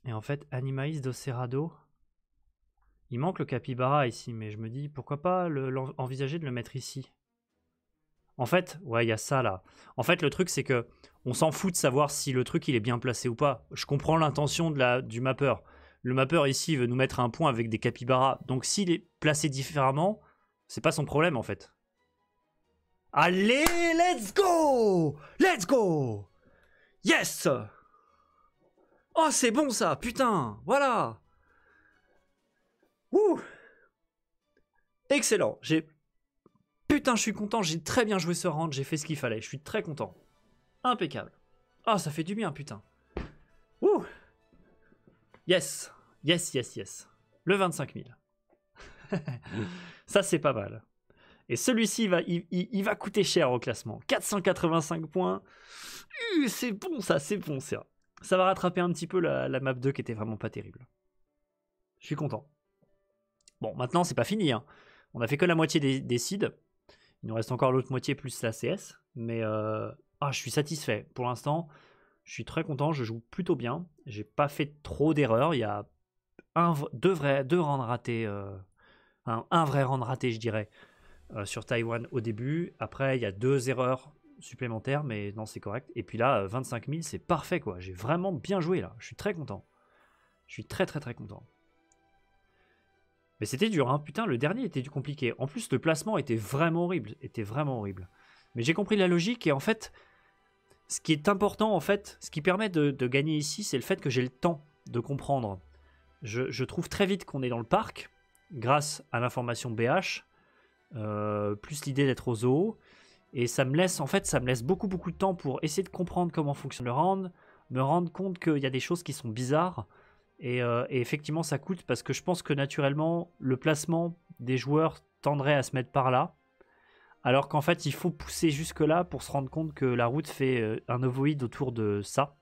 Et en fait, Animaïs docerado. Il manque le capybara ici, mais je me dis, pourquoi pas envisager de le mettre ici? En fait, ouais, il y a ça là. En fait, le truc, c'est que on s'en fout de savoir si le truc, il est bien placé ou pas. Je comprends l'intention du mapper. Le mapper ici veut nous mettre un point avec des capybaras. Donc s'il est placé différemment, c'est pas son problème en fait. Allez, let's go Let's go Yes Oh, c'est bon ça, putain, voilà Ouh Excellent, j'ai... Putain, je suis content, j'ai très bien joué ce round, j'ai fait ce qu'il fallait, je suis très content. Impeccable. Ah, ça fait du bien, putain. Ouh Yes Yes, yes, yes. Le 25 000. ça, c'est pas mal. Et celui-ci, va, il, va coûter cher au classement. 485 points. c'est bon ça, c'est bon ça. Ça va rattraper un petit peu la, map 2 qui était vraiment pas terrible. Je suis content. Bon, maintenant, c'est pas fini. Hein. On a fait que la moitié des, des seeds. Il nous reste encore l'autre moitié plus la CS. Mais euh, ah, je suis satisfait. Pour l'instant, je suis très content. Je joue plutôt bien. J'ai pas fait trop d'erreurs. Il y a un, deux, deux rounds ratés. Euh, un, vrai round raté, je dirais. Euh, sur Taïwan au début. Après, il y a deux erreurs supplémentaires, mais non, c'est correct. Et puis là, 25 euh, 000, c'est parfait, quoi. J'ai vraiment bien joué, là. Je suis très content. Je suis très, très, très content. Mais c'était dur, hein. Putain, le dernier était du compliqué. En plus, le placement était vraiment horrible. Était vraiment horrible. Mais j'ai compris la logique et en fait, ce qui est important, en fait, ce qui permet de, gagner ici, c'est le fait que j'ai le temps de comprendre. Je, trouve très vite qu'on est dans le parc, grâce à l'information BH, euh, plus l'idée d'être au zoo. Et ça me laisse, en fait, ça me laisse beaucoup, beaucoup de temps pour essayer de comprendre comment fonctionne le round, me rendre compte qu'il y a des choses qui sont bizarres. Euh, et, effectivement, ça coûte parce que je pense que naturellement, le placement des joueurs tendrait à se mettre par là. Alors qu'en fait, il faut pousser jusque-là pour se rendre compte que la route fait euh, un ovoïde autour de ça.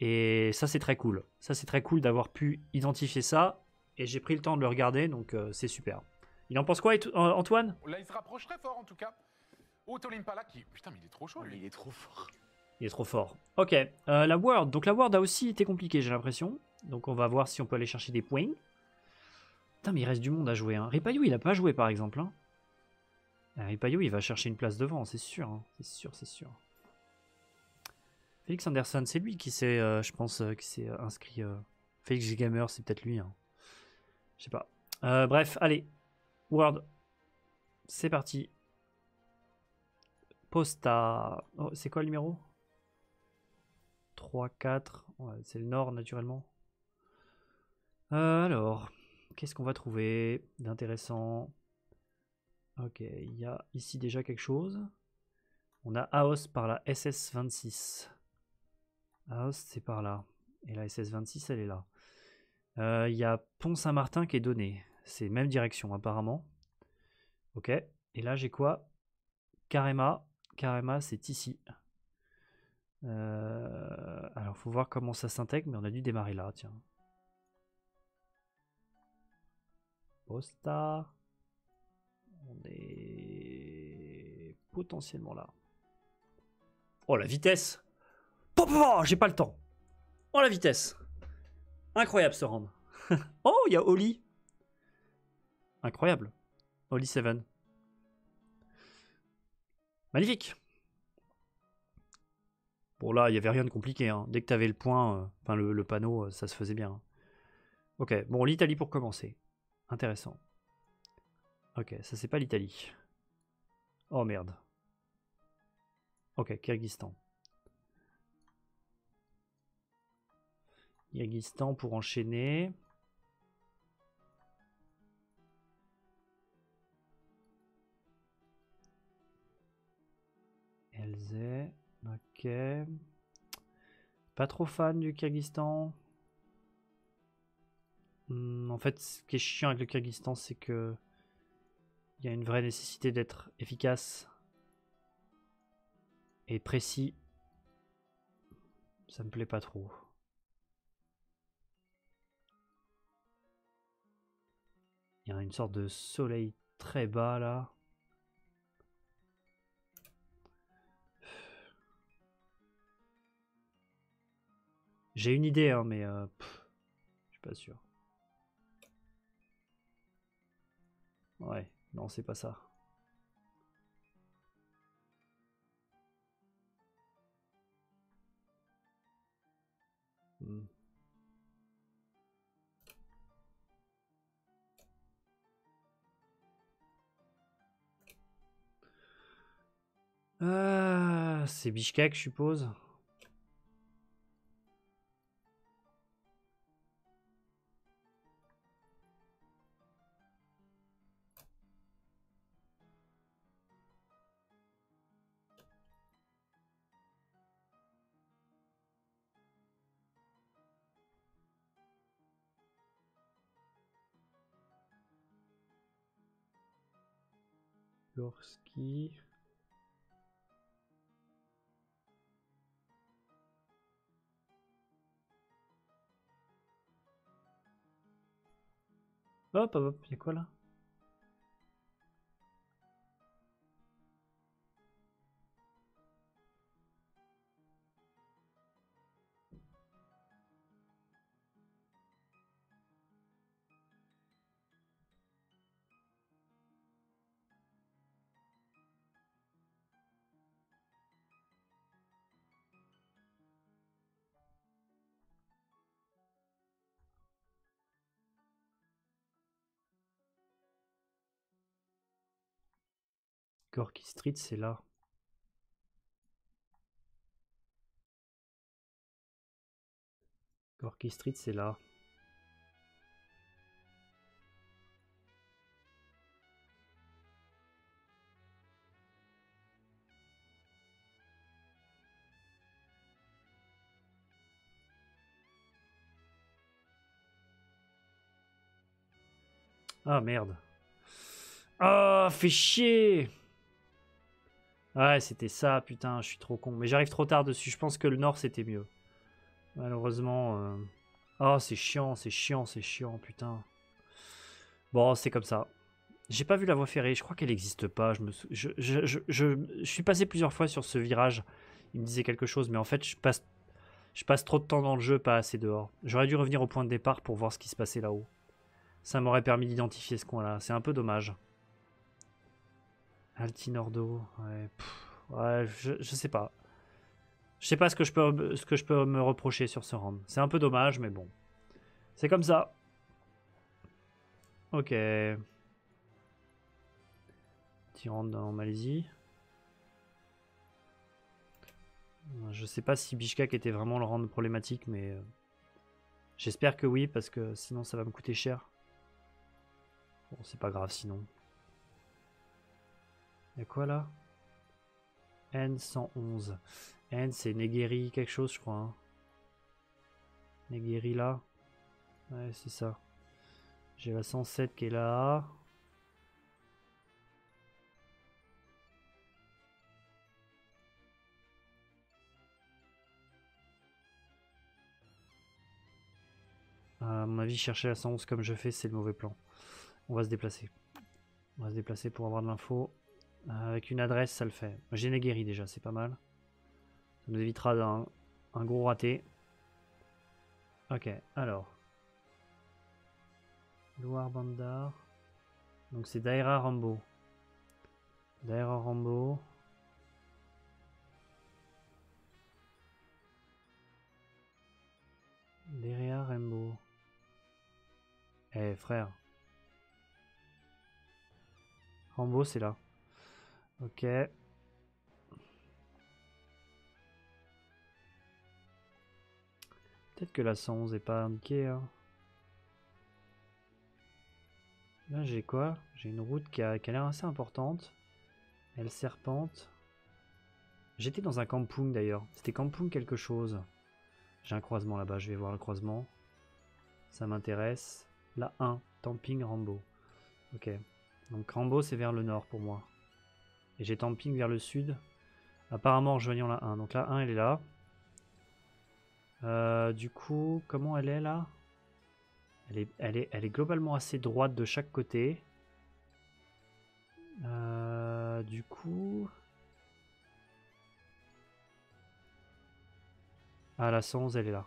Et ça, c'est très cool. Ça, c'est très cool d'avoir pu identifier ça. Et j'ai pris le temps de le regarder, donc c'est super. Il en pense quoi, Antoine? Là, il se rapproche très fort en tout cas. Autolimpala qui. Putain, mais il est trop chaud. Il est trop fort. Il est trop fort. Ok, euh, la World. Donc la World a aussi été compliquée, j'ai l'impression. Donc on va voir si on peut aller chercher des points. Putain, mais il reste du monde à jouer. Hein. Ripayou, il a pas joué par exemple. Hein. Euh, Ripayou, il va chercher une place devant, c'est sûr. Hein. C'est sûr, c'est sûr. Félix Anderson, c'est lui qui s'est, euh, je pense, qui s'est inscrit. Félix Gamer, c'est peut-être lui. Hein. Je sais pas. bref, allez. Word. C'est parti. Posta. Oh, c'est quoi le numéro? 3, 4. c'est le nord, naturellement. Euh, alors, qu'est-ce qu'on va trouver d'intéressant? Ok, il y a ici déjà quelque chose. On a AOS par la SS26. AOS, c'est par là. Et la SS26, elle est là. Euh, il y a Pont-Saint-Martin qui est donné. C'est même direction, apparemment. Ok. Et là, j'ai quoi? Carema. Carema, c'est ici. Euh, alors, faut voir comment ça s'intègre, mais on a dû démarrer là, tiens. On est potentiellement là. Oh, la vitesse J'ai pas le temps Oh, la vitesse Incroyable ce round. oh, il y a Oli. Incroyable. Oli 7. Magnifique Bon, là, il n'y avait rien de compliqué. Hein. Dès que tu le point, euh, enfin le, panneau, euh, ça se faisait bien. Ok, bon, l'Italie pour commencer. Intéressant. Ok, ça c'est pas l'Italie. Oh merde. Ok, Kyrgyzstan. Kyrgyzstan pour enchaîner. LZ. Ok. Pas trop fan du Kyrgyzstan. Hmm, en fait, ce qui est chiant avec le Kyrgyzstan, c'est que il y a une vraie nécessité d'être efficace et précis. Ça me plaît pas trop. Il y a une sorte de soleil très bas là. J'ai une idée, hein, mais euh, je suis pas sûr. Ouais, non, c'est pas ça. Hmm. Ah, c'est Bishkek, je suppose. Gorski. Hop, hop, hop, il y a quoi là? Gorky Street, c'est là. Gorky Street, c'est là. Ah merde. Ah, fait chier Ouais, c'était ça, putain, je suis trop con. Mais j'arrive trop tard dessus. Je pense que le nord, c'était mieux. Malheureusement. Euh, oh, c'est chiant, c'est chiant, c'est chiant, putain. Bon, c'est comme ça. J'ai pas vu la voie ferrée, je crois qu'elle n'existe pas. Je, me je, je, je, suis passé plusieurs fois sur ce virage. Il me disait quelque chose, mais en fait, je passe, je passe trop de temps dans le jeu, pas assez dehors. J'aurais dû revenir au point de départ pour voir ce qui se passait là-haut. Ça m'aurait permis d'identifier ce coin-là. C'est un peu dommage. Altinordo, ouais. ouais, je, sais pas. Je sais pas ce que je peux, me reprocher sur ce round. C'est un peu dommage, mais bon. C'est comme ça. Ok. Petit round en Malaisie. Je sais pas si Bishkak était vraiment le round problématique, mais euh, j'espère que oui, parce que sinon ça va me coûter cher. Bon, c'est pas grave sinon. Y'a quoi là? N111. N c'est Negeri quelque chose je crois. Hein. Là? Ouais c'est ça. J'ai la 107 qui est là. À mon avis, chercher la 111 comme je fais, c'est le mauvais plan. On va se déplacer. On va se déplacer pour avoir de l'info. Euh, avec une adresse, ça le fait. J'ai Negeri déjà, c'est pas mal. Ça nous évitera d'un un gros raté. Ok, alors. Loire Bandar. Donc c'est Daira Rambo. Daira Rambo. Derrière Rambo. Eh frère. Rambo c'est là. Ok. Peut-être que la 111 est pas indiquée. Hein. Là j'ai quoi? J'ai une route qui a, a l'air assez importante. Elle serpente. J'étais dans un campung d'ailleurs. C'était campung quelque chose. J'ai un croisement là-bas, je vais voir le croisement. Ça m'intéresse. La 1, Tamping Rambo. Ok. Donc Rambo c'est vers le nord pour moi. Et j'ai Tamping vers le sud. Apparemment en rejoignant la 1. Donc la 1 elle est là. Euh, du coup, comment elle est là? Elle est, globalement assez droite de chaque côté. Euh, du coup... Ah, la 111, elle est là.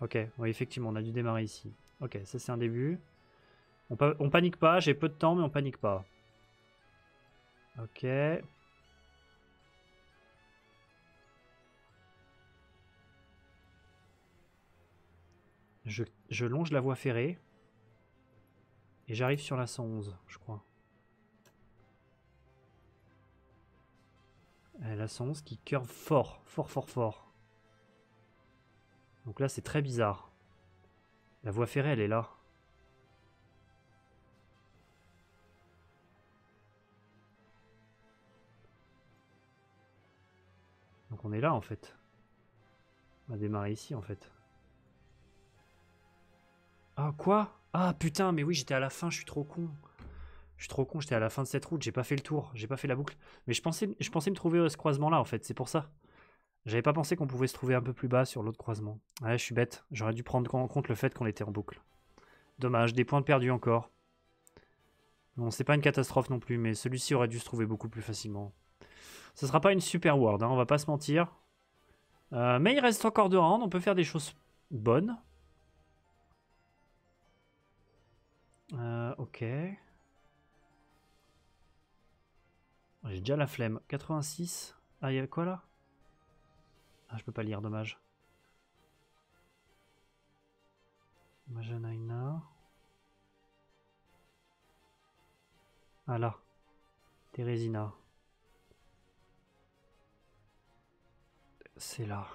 Ok, oui, effectivement, on a dû démarrer ici. Ok, ça c'est un début. On panique pas, j'ai peu de temps, mais on panique pas. Ok. Je, longe la voie ferrée. Et j'arrive sur la 111, je crois. la 111 qui curve fort, fort, fort, fort. Donc là, c'est très bizarre. La voie ferrée, elle est là. On est là, en fait. On va démarrer ici, en fait. Ah, quoi? Ah, putain, mais oui, j'étais à la fin, je suis trop con. Je suis trop con, j'étais à la fin de cette route, j'ai pas fait le tour, j'ai pas fait la boucle. Mais je pensais, me trouver à ce croisement-là, en fait, c'est pour ça. J'avais pas pensé qu'on pouvait se trouver un peu plus bas sur l'autre croisement. Ouais, je suis bête, j'aurais dû prendre en compte le fait qu'on était en boucle. Dommage, des points perdus encore. Bon, c'est pas une catastrophe non plus, mais celui-ci aurait dû se trouver beaucoup plus facilement. Ce sera pas une super world, hein, on va pas se mentir. Euh, mais il reste encore deux rounds, on peut faire des choses bonnes. Euh, ok. J'ai déjà la flemme. 86. Ah, il y avait quoi là? Ah, je peux pas lire, dommage. Majanaina. Ah là. Thérésina. C'est là.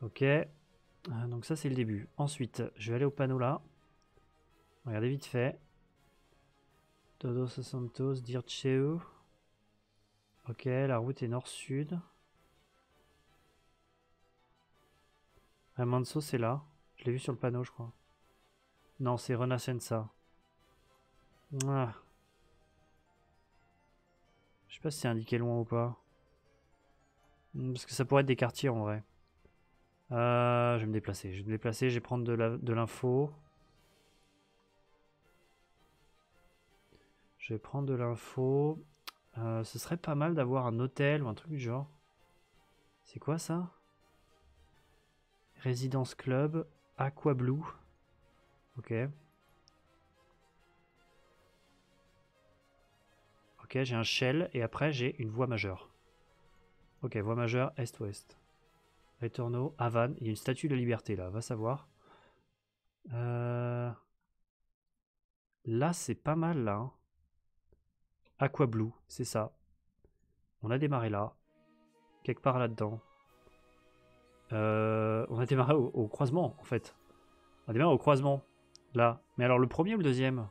Ok. Ah, donc ça c'est le début. Ensuite, je vais aller au panneau là. Regardez vite fait. Todos Santos, Dircheu. Ok, la route est nord-sud. Remanso, c'est là. Je l'ai vu sur le panneau, je crois. Non, c'est Renascença. Ah. Je sais pas si c'est indiqué loin ou pas. Hmm, parce que ça pourrait être des quartiers en vrai. Euh, je vais me déplacer. Je vais me déplacer, je vais prendre de l'info. Je vais prendre de l'info. Euh, ce serait pas mal d'avoir un hôtel ou un truc du genre. C'est quoi ça? Résidence Club, Aqua Blue. Ok. Ok, j'ai un shell et après j'ai une voie majeure. Ok, voie majeure est-ouest. Retorno, Havane, il y a une statue de liberté là, va savoir. Euh, là, c'est pas mal là. Hein. Aqua Blue, c'est ça. On a démarré là. Quelque part là-dedans. Euh, on a démarré au, croisement, en fait. On a démarré au croisement. Là. Mais alors, le premier ou le deuxième?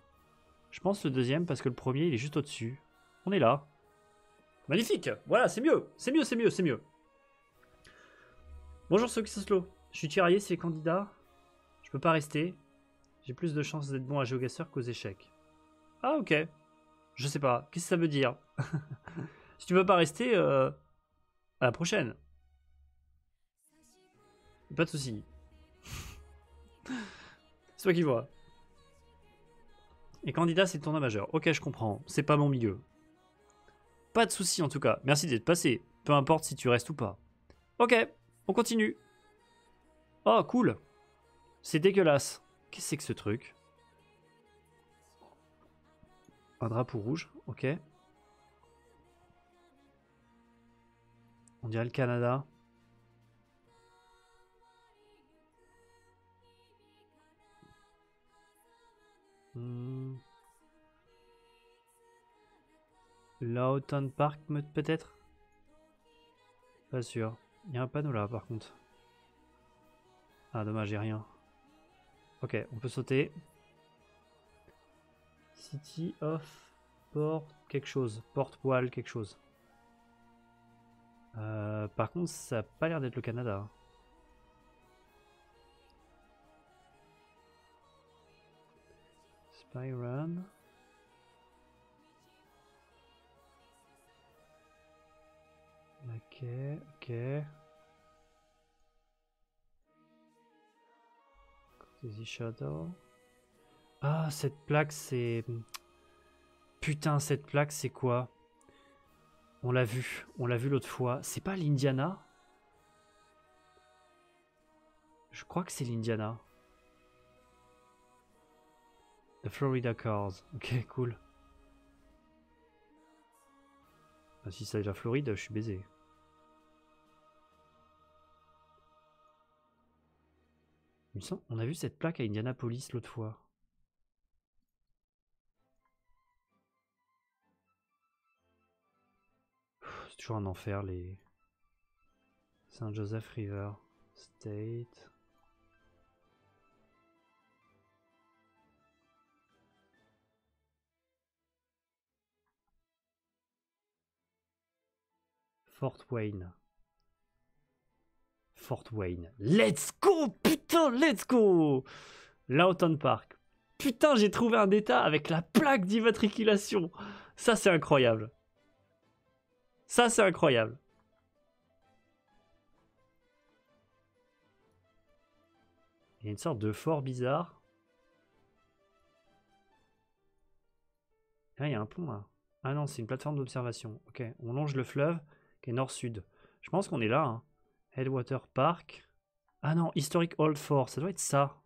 Je pense le deuxième, parce que le premier, il est juste au-dessus. On est là. Magnifique Voilà, c'est mieux C'est mieux, c'est mieux, c'est mieux. Bonjour Sokisoslo. Je suis tiraillé, c'est les candidats. Je peux pas rester. J'ai plus de chances d'être bon à GeoGuessr qu'aux échecs. Ah, ok. Je sais pas. Qu'est-ce que ça veut dire? Si tu veux pas rester, euh, à la prochaine. Pas de soucis. C'est toi qui vois. Et candidat, c'est le tournoi majeur. Ok, je comprends. C'est pas mon milieu. Pas de soucis en tout cas. Merci d'être passé. Peu importe si tu restes ou pas. Ok, on continue. Oh, cool. C'est dégueulasse. Qu'est-ce que c'est que ce truc? Un drapeau rouge, ok. On dirait le Canada. Hmm. Lawton Park peut-être? Pas sûr. Il y a un panneau là par contre. Ah dommage, j'ai rien. Ok, on peut sauter. City of Port quelque chose. Port-Poil quelque chose. Euh, par contre, ça n'a pas l'air d'être le Canada. Spy Ok, ok. Shadow. Ah, cette plaque, c'est... Putain, cette plaque, c'est quoi? On l'a vu. On l'a vu l'autre fois. C'est pas l'Indiana? Je crois que c'est l'Indiana. The Florida Cars. Ok, cool. Ah, si c'est la Floride, je suis baisé. On a vu cette plaque à Indianapolis l'autre fois. C'est toujours un enfer les Saint Joseph River State. Fort Wayne. Fort Wayne. Let's go Putain, let's go Lawton Park. Putain, j'ai trouvé un état avec la plaque d'immatriculation. Ça, c'est incroyable. Ça, c'est incroyable. Il y a une sorte de fort bizarre. Ah, il y a un pont là. Ah non, c'est une plateforme d'observation. Ok, on longe le fleuve qui est nord-sud. Je pense qu'on est là. Hein. Headwater Park. Ah non, Historic Old Fort, ça doit être ça.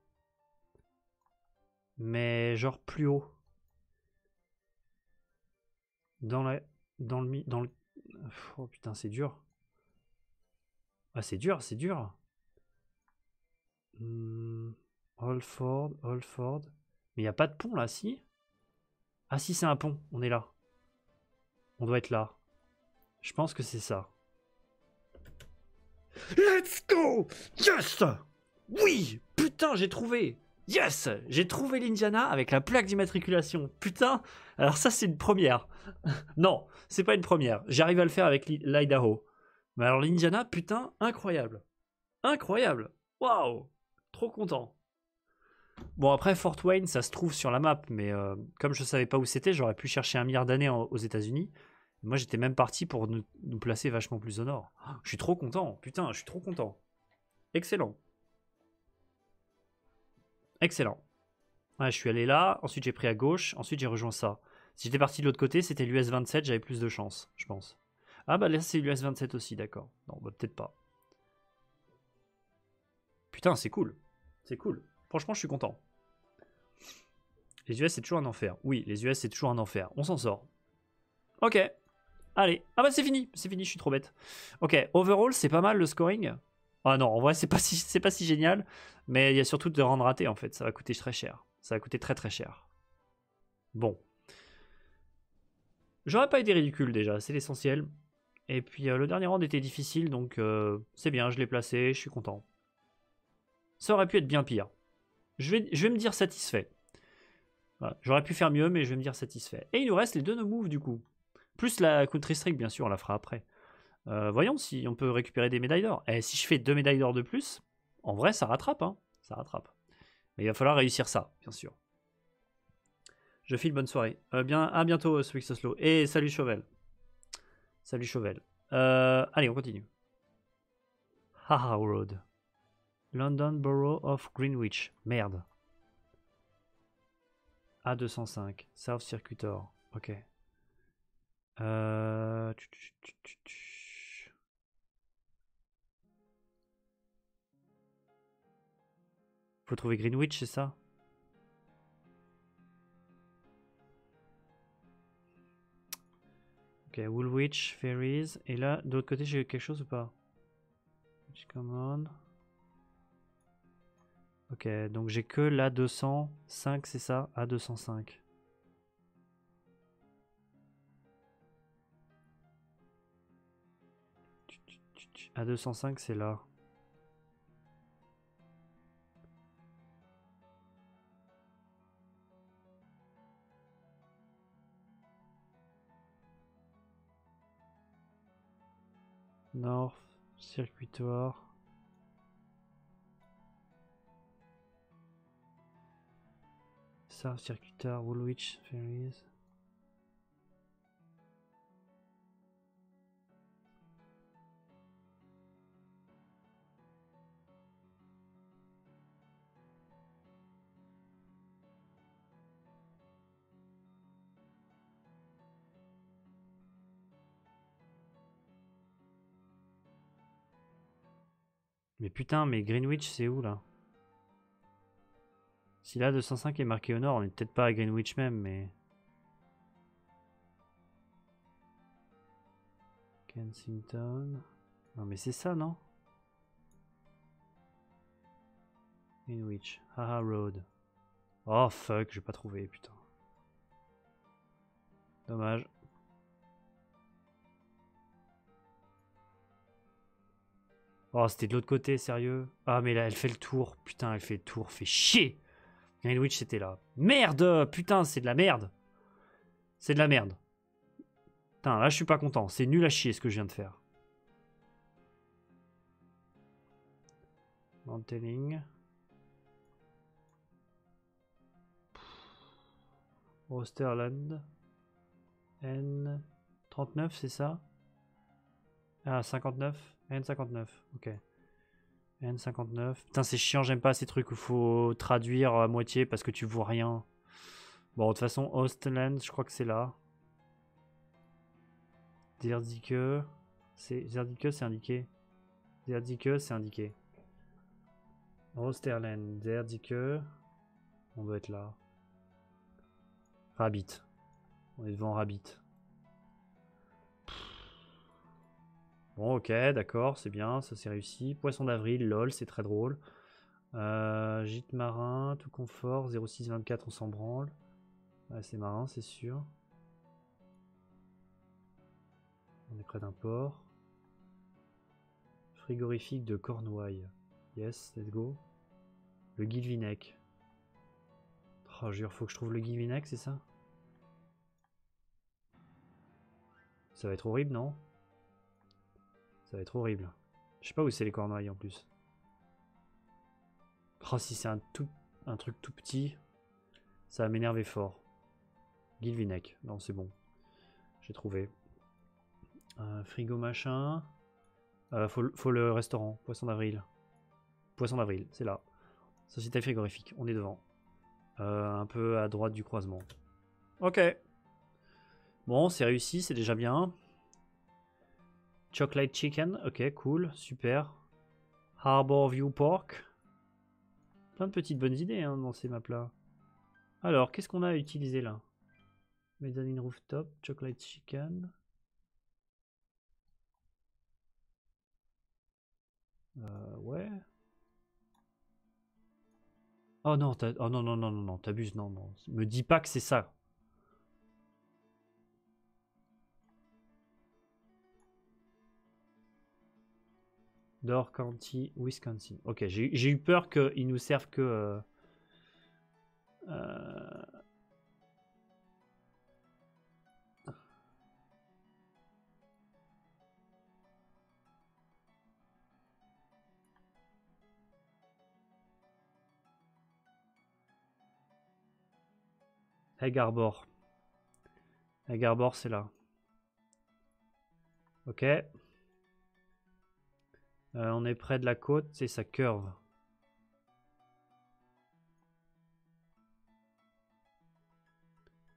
Mais genre plus haut. Dans la... Dans le... Dans le... Oh putain, c'est dur. Ah, c'est dur, c'est dur. Hmm, Old Fort, Old Fort. Mais il n'y a pas de pont là, si? Ah si, c'est un pont, on est là. On doit être là. Je pense que c'est ça. Let's go Yes Oui Putain, j'ai trouvé Yes J'ai trouvé l'Indiana avec la plaque d'immatriculation. Putain Alors ça, c'est une première. non, c'est pas une première. J'arrive à le faire avec l'Idaho. Mais alors l'Indiana, putain, incroyable. Incroyable Waouh Trop content. Bon, après, Fort Wayne, ça se trouve sur la map, mais euh, comme je savais pas où c'était, j'aurais pu chercher un milliard d'années aux États-Unis. Moi, j'étais même parti pour nous, placer vachement plus au nord. Je suis trop content. Putain, je suis trop content. Excellent. Excellent. je suis allé là, ensuite j'ai pris à gauche, ensuite j'ai rejoint ça. Si j'étais parti de l'autre côté, c'était l'US 27, j'avais plus de chance, je pense. Ah bah là c'est l'US 27 aussi, d'accord. Non, bah peut-être pas. Putain, c'est cool. C'est cool. Franchement, je suis content. Les US, c'est toujours un enfer. Oui, les US, c'est toujours un enfer. On s'en sort. Ok. Allez. Ah bah c'est fini. C'est fini, je suis trop bête. Ok, overall, c'est pas mal le scoring? Ah non, en vrai, c'est pas, si, génial. Mais il y a surtout de rendre raté, en fait. Ça va coûter très cher. Ça va coûter très très cher. Bon. J'aurais pas été ridicule déjà, c'est l'essentiel. Et puis euh, le dernier round était difficile, donc euh, c'est bien, je l'ai placé, je suis content. Ça aurait pu être bien pire. Je vais, je vais me dire satisfait. J'aurais pu faire mieux, mais je vais me dire satisfait. Et il nous reste les deux no moves du coup. Plus la country strike, bien sûr, on la fera après. Euh, voyons si on peut récupérer des médailles d'or. Et si je fais deux médailles d'or de plus, en vrai, ça rattrape. Hein. Ça rattrape. Mais il va falloir réussir ça, bien sûr. Je file bonne soirée. Euh, bien, à bientôt, euh. Et salut Chauvel. Salut Chauvel. Euh, allez, on continue. Haha Road. London Borough of Greenwich. Merde. A205. South Circuitor. Ok. Euh... Faut trouver Greenwich, c'est ça? Ok, Woolwich, Ferries. Et là, de l'autre côté, j'ai quelque chose ou pas? Command. Ok, donc j'ai que la 205, c'est ça? A205. A205, c'est là. North, circuitoire. South, circuitoire, Woolwich, Ferries. Mais putain, mais Greenwich, c'est où là? Si là 205 est marqué au nord, on est peut-être pas à Greenwich même, mais. Kensington. Non, mais c'est ça, non? Greenwich. Haha Road. Oh fuck, j'ai pas trouvé, putain. Dommage. Oh, c'était de l'autre côté, sérieux. Ah, mais là, elle fait le tour. Putain, elle fait le tour. Fait chier. Greenwich, c'était là. Merde Putain, c'est de la merde. C'est de la merde. Putain, là, je suis pas content. C'est nul à chier ce que je viens de faire. Manteling. Osterland. N39, c'est ça? Ah, 59 N59, ok. N59. Putain, c'est chiant, j'aime pas ces trucs où faut traduire à moitié parce que tu vois rien. Bon, de toute façon, Ostland, je crois que c'est là. Zerdike. C'est Zerdike, c'est indiqué. Zerdike, c'est indiqué. Osterland, Zerdike. On doit être là. Rabbit. On est devant Rabbit. Bon, ok, d'accord, c'est bien, ça c'est réussi. Poisson d'avril, lol, c'est très drôle. Euh, gîte marin, tout confort, 0624, on s'en branle. c'est marin, c'est sûr. On est près d'un port. Frigorifique de Cornouailles. Yes, let's go. Le Guilvinec. Oh, jure, faut que je trouve le Guilvinec, c'est ça? Ça va être horrible, non? Ça va être horrible. Je sais pas où c'est les cornouailles en plus. Oh, si c'est un, tout, un truc tout petit, ça va m'énerver fort. Gilvinec. Non, c'est bon. J'ai trouvé. Euh, frigo machin. Euh, faut, faut, le restaurant. Poisson d'avril. Poisson d'avril, c'est là. Société frigorifique. On est devant. Euh, un peu à droite du croisement. Ok. Bon, c'est réussi, c'est déjà bien. Chocolate Chicken, ok, cool, super. Harbor View Pork. Plein de petites bonnes idées hein, dans ces maps-là. Alors, qu'est-ce qu'on a à utiliser là? Mezzanine rooftop, chocolate chicken. Euh, ouais. Oh non, oh non, non, non, non, non, t'abuses, non, non. Me dis pas que c'est ça. Door County, Wisconsin. Ok, j'ai eu peur qu'ils nous servent que... Euh, euh, c'est là. Ok. Euh, on est près de la côte, c'est sa curve.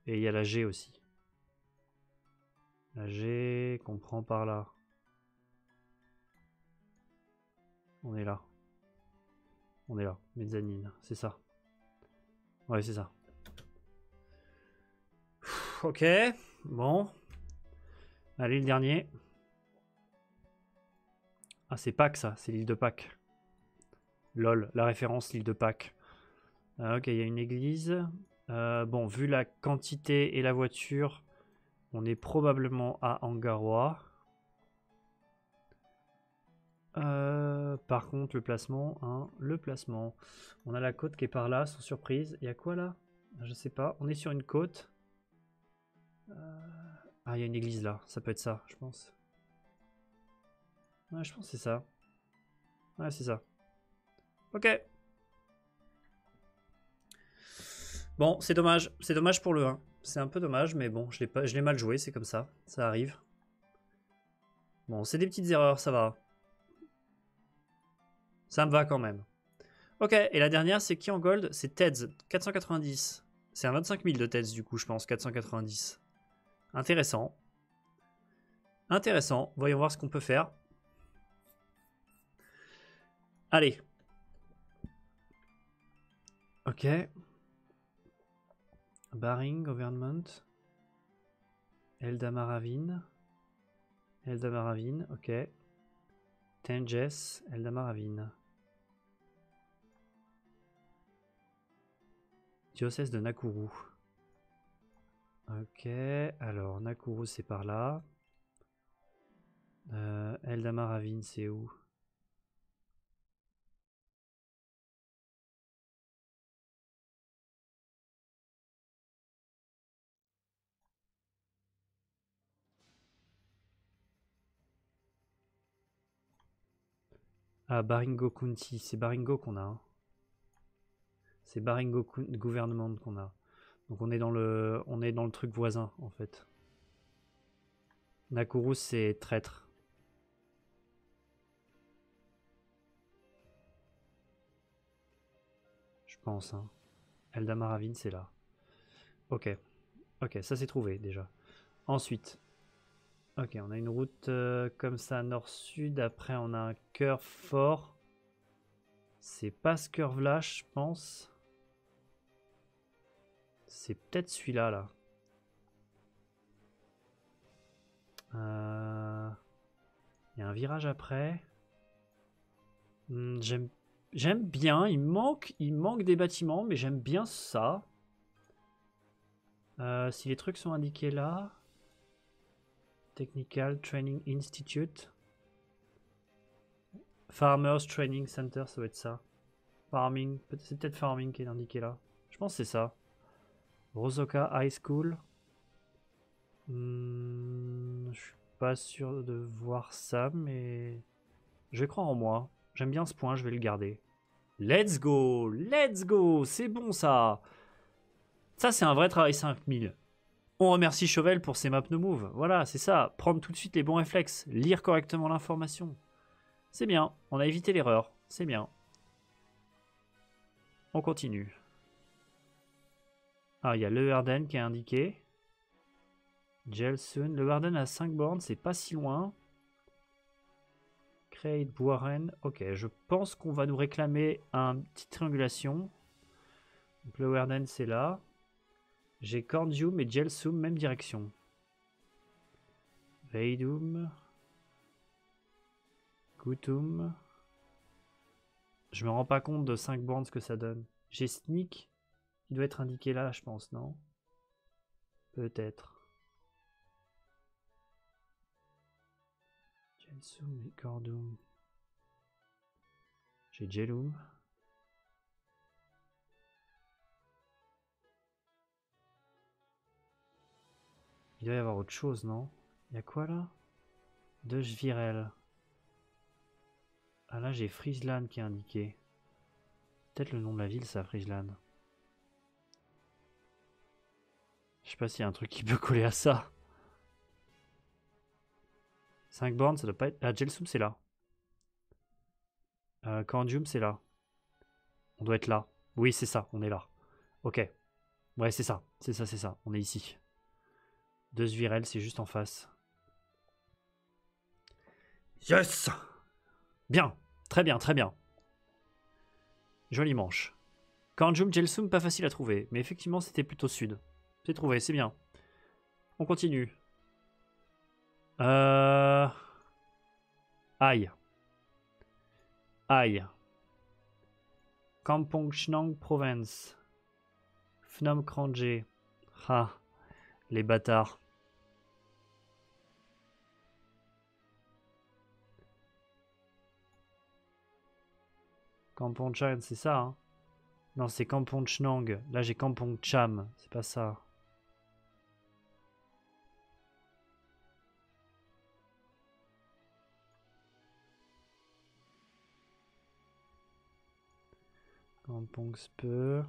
Et il y a la G aussi. La G qu'on prend par là. On est là. On est là. Mezzanine, c'est ça. Ouais, c'est ça ok. Bon. Allez, le dernier. Ah, c'est Pâques, ça. C'est l'île de Pâques. Lol, la référence, l'île de Pâques. Ah, ok, il y a une église. Euh, bon, vu la quantité et la voiture, on est probablement à Angarois. Euh, par contre, le placement, hein, le placement. On a la côte qui est par là, sans surprise. Il y a quoi là? Je sais pas. On est sur une côte. Euh, ah, il y a une église là. Ça peut être ça, je pense. Je pense que c'est ça. Ouais, c'est ça. Ok. Bon, c'est dommage. C'est dommage pour le 1. C'est un peu dommage, mais bon, je l'ai mal joué, c'est comme ça. Ça arrive. Bon, c'est des petites erreurs, ça va. Ça me va quand même. Ok, et la dernière, c'est qui en gold? C'est Teds, 490. C'est un 25 000 de Teds, du coup, je pense, 490. Intéressant. Intéressant. Voyons voir ce qu'on peut faire. Allez. Ok. Barring Government. Eldamaravine. Eldamaravine, ok. Tenges, Eldamaravine. Diocèse de Nakuru. Ok, alors Nakuru c'est par là. Euh, Eldama Ravine c'est où? Ah, Baringo County, c'est Baringo qu'on a. Hein. C'est Baringo Gouvernement qu'on a. Donc on est dans le, on est dans le truc voisin en fait. Nakuru c'est traître. Je pense. Hein. Eldamaravine c'est là. Ok. Ok, ça c'est trouvé déjà. Ensuite. Ok, on a une route euh, comme ça nord-sud. Après on a un curve fort. C'est pas ce curve là je pense. C'est peut-être celui-là, là. Euh, il y a un virage après. Hmm, j'aime bien. Il manque, il manque des bâtiments, mais j'aime bien ça. Euh, si les trucs sont indiqués là. Technical Training Institute. Farmers Training Center, ça doit être ça. Farming, c'est peut-être Farming qui est indiqué là. Je pense que c'est ça. Rosoka High School. Hmm, je suis pas sûr de voir ça, mais je vais croire en moi. J'aime bien ce point, je vais le garder. Let's go Let's go C'est bon ça Ça, c'est un vrai travail 5000. On remercie Chauvel pour ses maps no move. Voilà, c'est ça. Prendre tout de suite les bons réflexes. Lire correctement l'information. C'est bien. On a évité l'erreur. C'est bien. On continue. Ah, il y a le Harden qui est indiqué. Jelsun. Le Harden a 5 bornes, c'est pas si loin. Create Boiren. Ok, je pense qu'on va nous réclamer une petite triangulation. Donc le Warden c'est là. J'ai Cordium et Gelsum, même direction. Veidum. Gutum. Je me rends pas compte de 5 bornes ce que ça donne. J'ai Sneak qui doit être indiqué là, je pense, non? Peut-être. Gelsum et Cordum. J'ai Jelum. Il doit y avoir autre chose, non? Il y a quoi là? De Virel. Ah là j'ai Friesland qui est indiqué. Peut-être le nom de la ville ça, Friesland. Je sais pas s'il y a un truc qui peut coller à ça. 5 bornes, ça doit pas être... Ah, Gelsum c'est là. Euh, c'est là. On doit être là. Oui, c'est ça, on est là. Ok. Ouais, c'est ça. C'est ça, c'est ça. On est ici. Deux Virel, c'est juste en face. Yes Bien. Très bien, très bien. Joli manche. Kanjum Jelsum, pas facile à trouver. Mais effectivement, c'était plutôt sud. C'est trouvé, c'est bien. On continue. Euh... Aïe. Aïe. Kampong Chnang Province. Phnom Kranje. Ah, les bâtards. Kampong Cham, c'est ça, hein? Non, c'est Kampong Chnang. Là, j'ai Kampong Cham. C'est pas ça. Kampong Spur.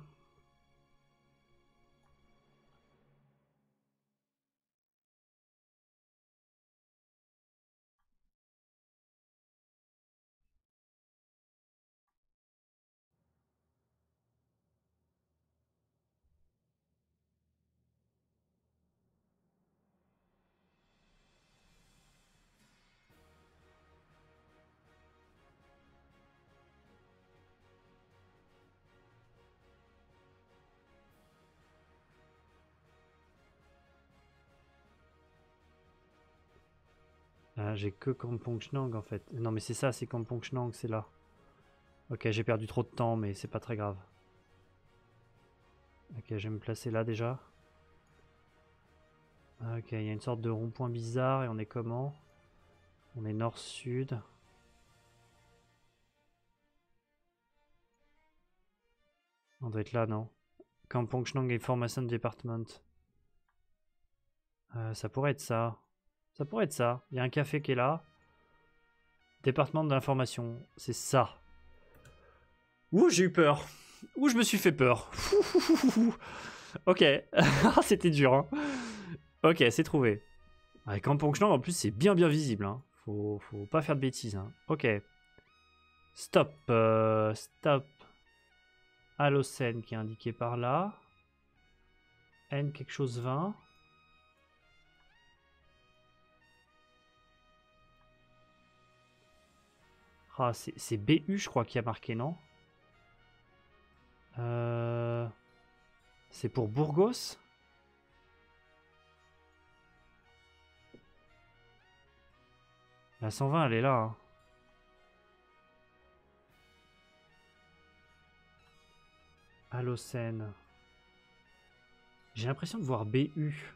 J'ai que Kampong Chnang en fait. Non mais c'est ça, c'est Kampong Chnang, c'est là. Ok, j'ai perdu trop de temps, mais c'est pas très grave. Ok, je vais me placer là déjà. Ok, il y a une sorte de rond-point bizarre et on est comment? On est nord-sud. On doit être là, non? Kampong Chnang Information Department. Euh, ça pourrait être ça. Ça pourrait être ça. Il y a un café qui est là. Département de l'information. C'est ça. Ouh, j'ai eu peur. Ouh, je me suis fait peur. ok. C'était dur. Hein. Ok, c'est trouvé. Avec Camponchland, en plus, c'est bien bien visible. Hein. Faut, faut pas faire de bêtises. Hein. Ok. Stop. Euh, stop. Allocène qui est indiqué par là. N quelque chose 20. Ah, c'est BU, je crois, qui a marqué, non? Euh, C'est pour Burgos? La 120, elle est là. Hein. Allocène. J'ai l'impression de voir BU.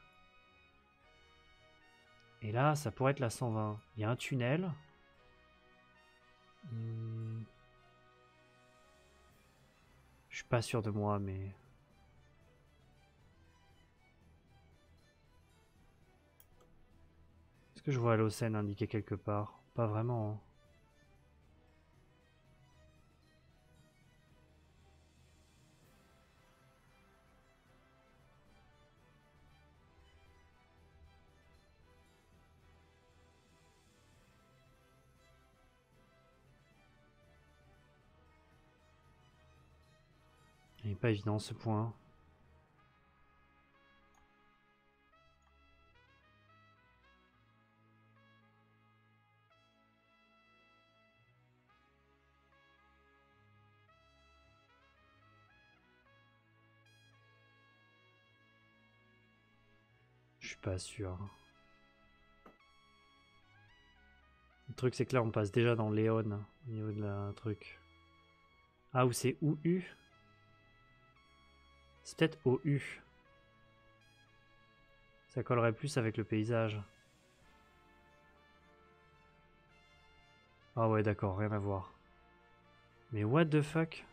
Et là, ça pourrait être la 120. Il y a un tunnel. Hmm. Je suis pas sûr de moi, mais... Est-ce que je vois l'Océan indiqué quelque part? Pas vraiment. Hein. Pas évident ce point. suis pas sûr. Le truc, c'est que là, on passe déjà dans Léon au niveau de la truc. Ah, ou c'est OU C'est peut-être OU. Ça collerait plus avec le paysage. Ah ouais, d'accord, rien à voir. Mais what the fuck?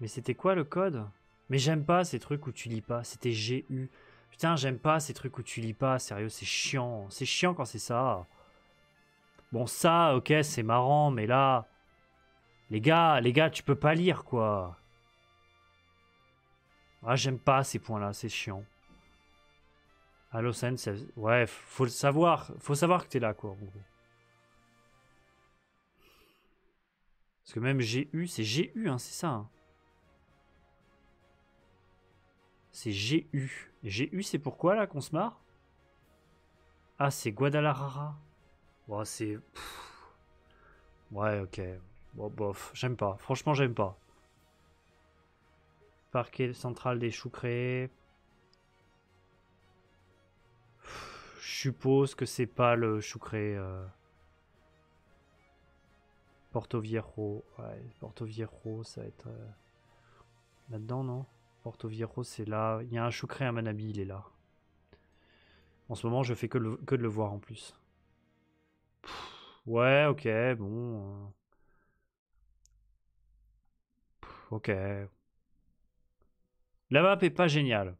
Mais c'était quoi le code? Mais j'aime pas ces trucs où tu lis pas. C'était GU. Putain, j'aime pas ces trucs où tu lis pas. Sérieux, c'est chiant. C'est chiant quand c'est ça. Bon, ça, ok, c'est marrant, mais là... Les gars, les gars, tu peux pas lire, quoi. Ah, j'aime pas ces points-là, c'est chiant. Allo Sense, ouais, faut le savoir. Faut savoir que t'es là, quoi, gros. Parce que même GU, c'est GU, hein, c'est ça. Hein. C'est GU. GU, c'est pourquoi, là, qu'on se marre? Ah, c'est Guadalajara. Bon, c'est... Ouais, ok. Bon, bof, j'aime pas. Franchement, j'aime pas. Parquet central des choux créés. Je suppose que c'est pas le chou créé. Euh... Porto Viejo. Porto Viejo, ça va être... Euh, là-dedans, non? Porto Viejo, c'est là. Il y a un chou créé à Manabi, il est là. En ce moment, je fais que, que de le voir en plus. Ouais, ok, bon. Euh. Ok. La map est pas géniale.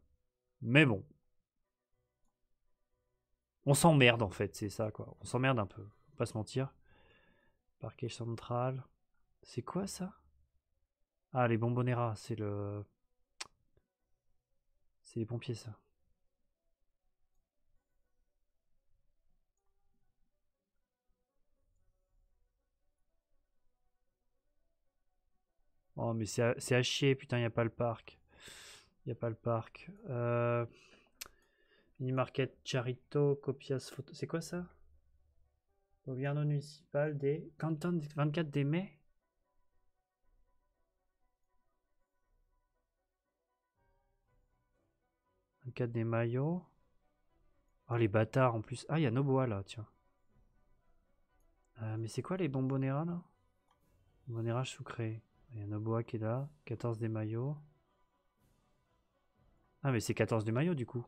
Mais bon. On s'emmerde en fait, c'est ça quoi. On s'emmerde un peu, faut pas se mentir. Parquet central. C'est quoi ça? Ah, les bonbonneras, c'est le. C'est les pompiers ça. Oh, mais c'est à, chier, putain, n'y a pas le parc. Il n'y a pas le parc. Euh... Mini Market Charito, Copias Photo. C'est quoi ça? Gouvernement municipal des Canton 24 des mai 24 des maillots. Oh les bâtards en plus. Ah il y Noboa là, tiens. Euh, mais c'est quoi les bonbonneras là? Bonbonneras sucré. Il y a Noboa qui est là. 14 des maillots. Ah, mais c'est 14 des maillots du coup.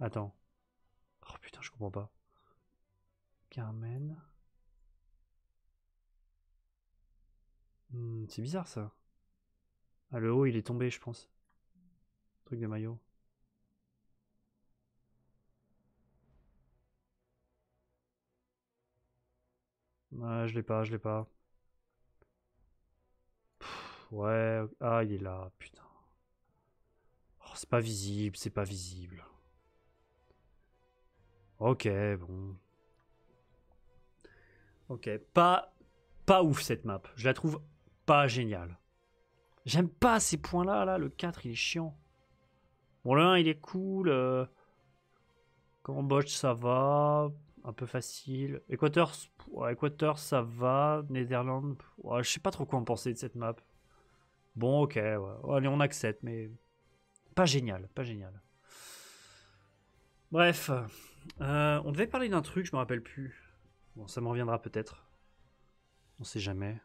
Attends. Oh putain, je comprends pas. Carmen. Hmm, c'est bizarre ça. Ah, le haut il est tombé, je pense. Truc de maillot. Ah, je l'ai pas, je l'ai pas. ouais, ah, il est là, putain. C'est pas visible, c'est pas visible. Ok, bon. Ok, pas, pas ouf cette map. Je la trouve pas géniale. J'aime pas ces points-là, là. Le 4, il est chiant. Bon, le 1, il est cool. Euh... Cambodge, ça va. Un peu facile. Équateur, ça va. Netherlands, je sais pas trop quoi en penser de cette map. Bon, ok, allez, on accepte, mais pas génial, pas génial. Bref, euh, on devait parler d'un truc, je me rappelle plus. Bon, ça me reviendra peut-être. On sait jamais.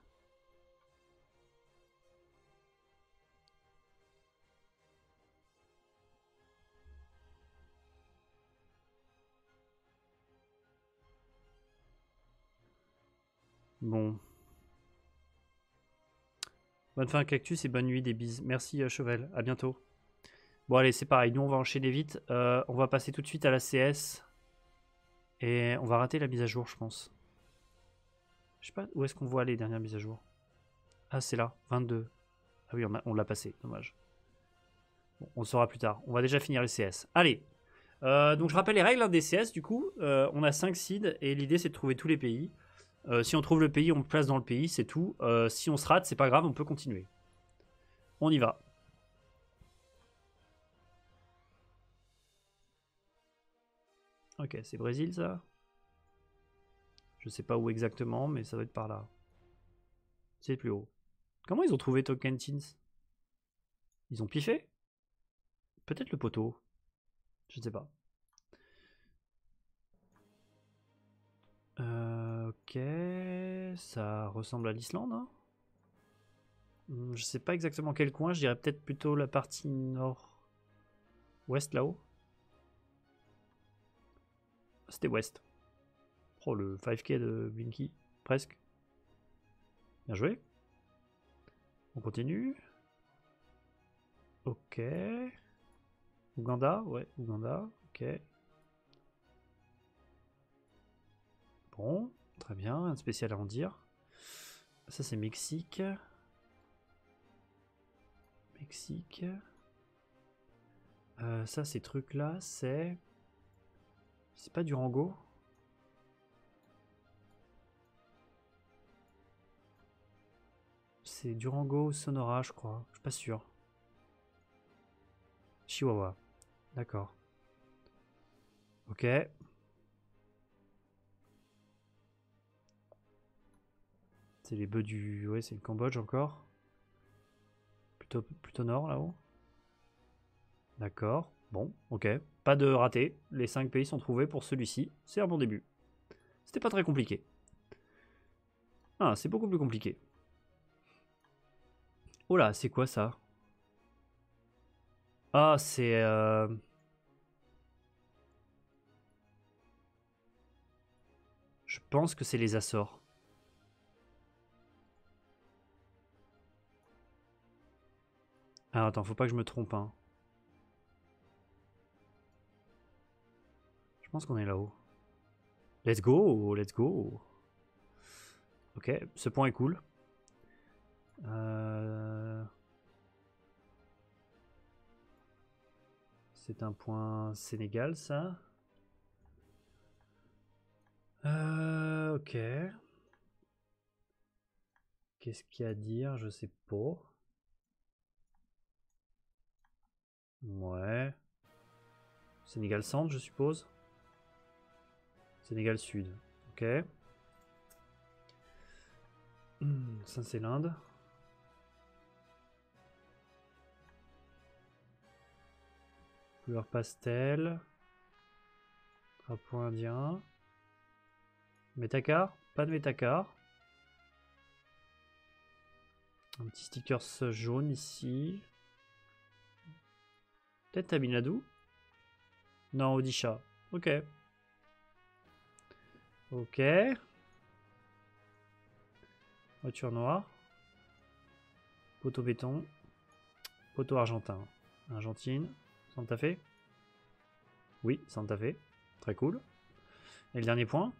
Bon. Bonne fin cactus et bonne nuit des bises. Merci euh, Chevel, à bientôt. Bon allez c'est pareil, nous on va enchaîner vite. Euh, on va passer tout de suite à la CS. Et on va rater la mise à jour, je pense. Je sais pas où est-ce qu'on voit les dernières mises à jour. Ah, c'est là, 22. Ah oui, on, l'a passé, dommage. on saura plus tard. On va déjà finir les CS. Allez, euh, donc je rappelle les règles hein, des CS, du coup. Euh, on a 5 seeds et l'idée c'est de trouver tous les pays. Si on trouve le pays, on place dans le pays, c'est tout. si on se rate, c'est pas grave, on peut continuer. On y va. Ok, c'est Brésil ça? Je sais pas où exactement, mais ça doit être par là. C'est plus haut. Comment ils ont trouvé Tokentins Ils ont piffé? Peut-être le poteau. Je ne sais pas. Euh, ok, ça ressemble à l'Islande. Hein? Hmm, je sais pas exactement quel coin, je dirais peut-être plutôt la partie nord-ouest là-haut. C'était ouest. Oh, le 5K de Blinky, presque. Bien joué. On continue. Ok. Ouganda, ouais, Ouganda, ok. Bon, très bien, un spécial à en dire. Ça c'est Mexique. Mexique. Euh, ça, ces trucs-là, c'est... C'est pas du Rango C'est Durango Sonora, je crois. Je suis pas sûr. Chihuahua. D'accord. Ok. C'est les bœufs du... Ouais, c'est le Cambodge encore. Plutôt, plutôt nord là-haut. D'accord. Bon, ok. Pas de raté. Les 5 pays sont trouvés pour celui-ci. C'est un bon début. C'était pas très compliqué. Ah, c'est beaucoup plus compliqué. Oh là, c'est quoi ça? Ah, c'est... Euh... Je pense que c'est les Açores. Ah, attends, faut pas que je me trompe. Hein. Pense qu'on est là-haut. Let's go, let's go. Ok, ce point est cool. Euh, c'est un point Sénégal, ça. Euh, ok. Qu'est-ce qu'il y a à dire? Je sais pas. Ouais. Sénégal centre, je suppose? Sénégal sud. Ok. Hmm, ça, c'est l'Inde. Couleur pastel. Drapeau indien. Métacar Pas de métacar. Un petit sticker jaune ici. Peut-être Tamil Nadu? Non, Odisha. Ok. Ok. Voiture noire. Poteau béton. Poteau argentin. Argentine. Santa Fe Oui, Santa Fe. Très cool. Et le dernier point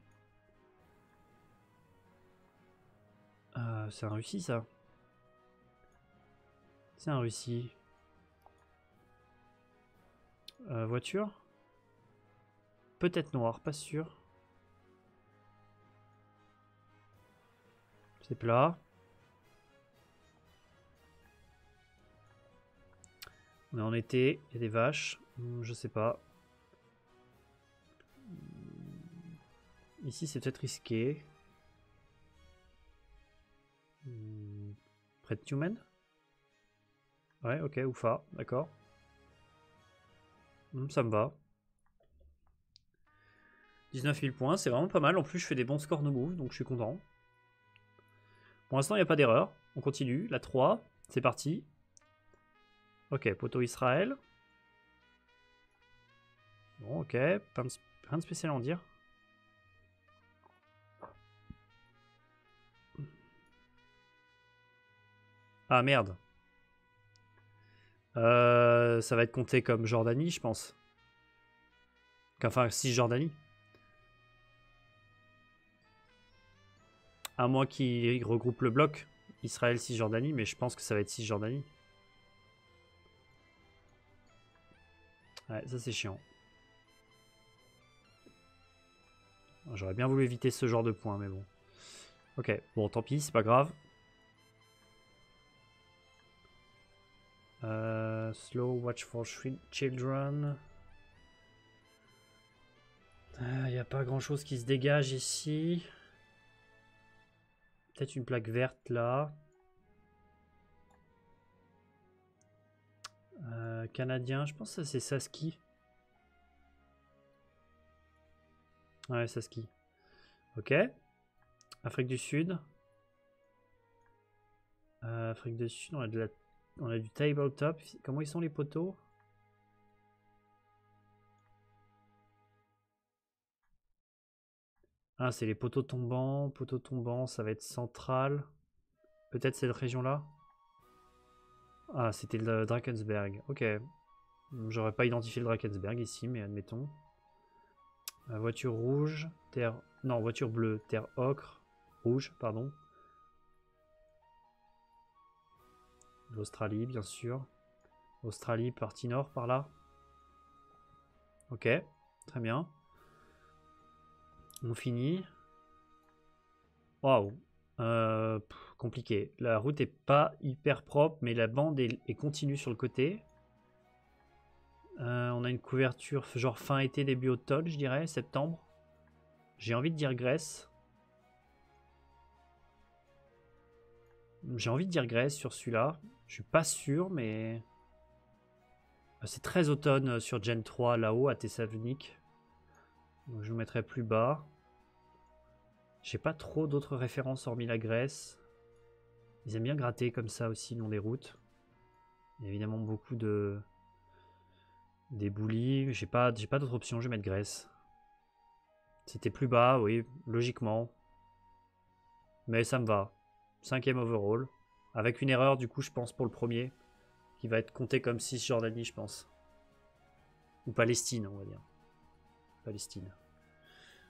euh, C'est un Russie, ça. C'est un Russie. Euh, voiture? Peut-être noir, pas sûr. C'est plat. On est en été, il y a des vaches. Hmm, je sais pas. Hmm, ici, c'est peut-être risqué. Hmm, près de Tumen Ouais, ok, Oufa, d'accord. ça me va. 19 000 points, c'est vraiment pas mal. En plus, je fais des bons scores no move, donc je suis content. Pour l'instant, il n'y a pas d'erreur. On continue. La 3, c'est parti. Ok, poteau Israël. Bon, ok, rien de, spécial à en dire. Ah merde. Euh, ça va être compté comme Jordanie, je pense. Enfin, Cisjordanie. À moins qu'il regroupe le bloc Israël-Cisjordanie, mais je pense que ça va être Cisjordanie. Ouais, ça c'est chiant. J'aurais bien voulu éviter ce genre de point, mais bon. Ok, bon, tant pis, c'est pas grave. Euh, slow, watch for children. Il euh, n'y a pas grand chose qui se dégage ici. Peut-être une plaque verte là. Euh, Canadien, je pense que c'est Saski. Ouais, Saski. Ok. Afrique du Sud. Euh, Afrique du Sud, on a, de la... on a du tabletop. Comment ils sont les poteaux? Ah, c'est les poteaux tombants. Poteaux tombants, ça va être central. Peut-être cette région-là? Ah, c'était le Drakensberg. Ok. J'aurais pas identifié le Drakensberg ici, mais admettons. Euh, voiture rouge, terre... Non, voiture bleue, terre ocre. Rouge, pardon. L'Australie, bien sûr. Australie, partie nord, par là. Ok, très bien. On finit. Waouh. Euh, compliqué. La route est pas hyper propre, mais la bande est, continue sur le côté. Euh, on a une couverture genre fin été, début automne, je dirais, septembre. J'ai envie de dire Grèce. J'ai envie de dire Grèce sur celui-là. Je suis pas sûr, mais... C'est très automne sur Gen 3 là-haut à Thessalonique. Donc je vous mettrai plus bas. J'ai pas trop d'autres références hormis la Grèce. Ils aiment bien gratter comme ça aussi non les routes. Il y a évidemment beaucoup de des boulis. J'ai pas, pas d'autres options. Je vais mettre Grèce. C'était plus bas, oui, logiquement. Mais ça me va. Cinquième overall. Avec une erreur, du coup, je pense, pour le premier. Qui va être compté comme Cisjordanie, je pense. Ou Palestine, on va dire. Palestine.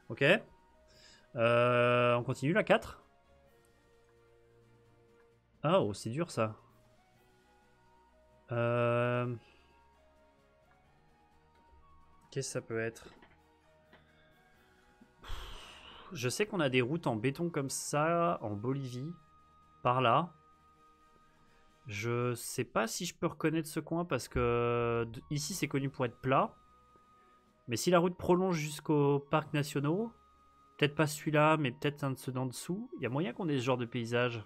Ok? Euh, on continue la 4 Ah, oh, c'est dur ça. Euh... Qu'est-ce que ça peut être? Je sais qu'on a des routes en béton comme ça en Bolivie. Par là. Je sais pas si je peux reconnaître ce coin parce que ici c'est connu pour être plat. Mais si la route prolonge jusqu'aux parcs nationaux, Peut-être pas celui-là, mais peut-être un de ceux d'en dessous. Il y a moyen qu'on ait ce genre de paysage.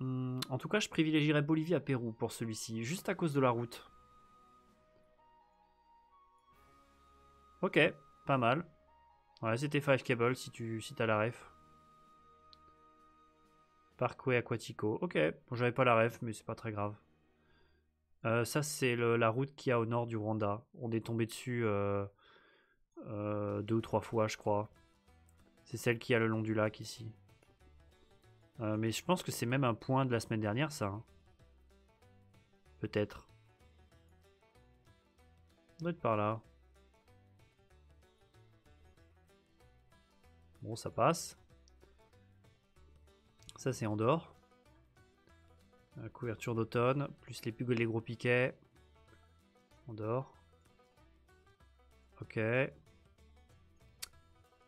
Hmm, en tout cas, je privilégierais Bolivie à Pérou pour celui-ci, juste à cause de la route. Ok, pas mal. Ouais, c'était 5 Cable si tu si as la ref. Parkway Aquatico. Ok, bon, j'avais pas la ref, mais c'est pas très grave. Euh, ça, c'est la route qui a au nord du Rwanda. On est tombé dessus euh, euh, deux ou trois fois, je crois. C'est celle qui a le long du lac ici. Euh, mais je pense que c'est même un point de la semaine dernière, ça. Hein. Peut-être. On doit être par là. Bon, ça passe. Ça, c'est en dehors. La couverture d'automne, plus les, les gros piquets. En dehors. Ok.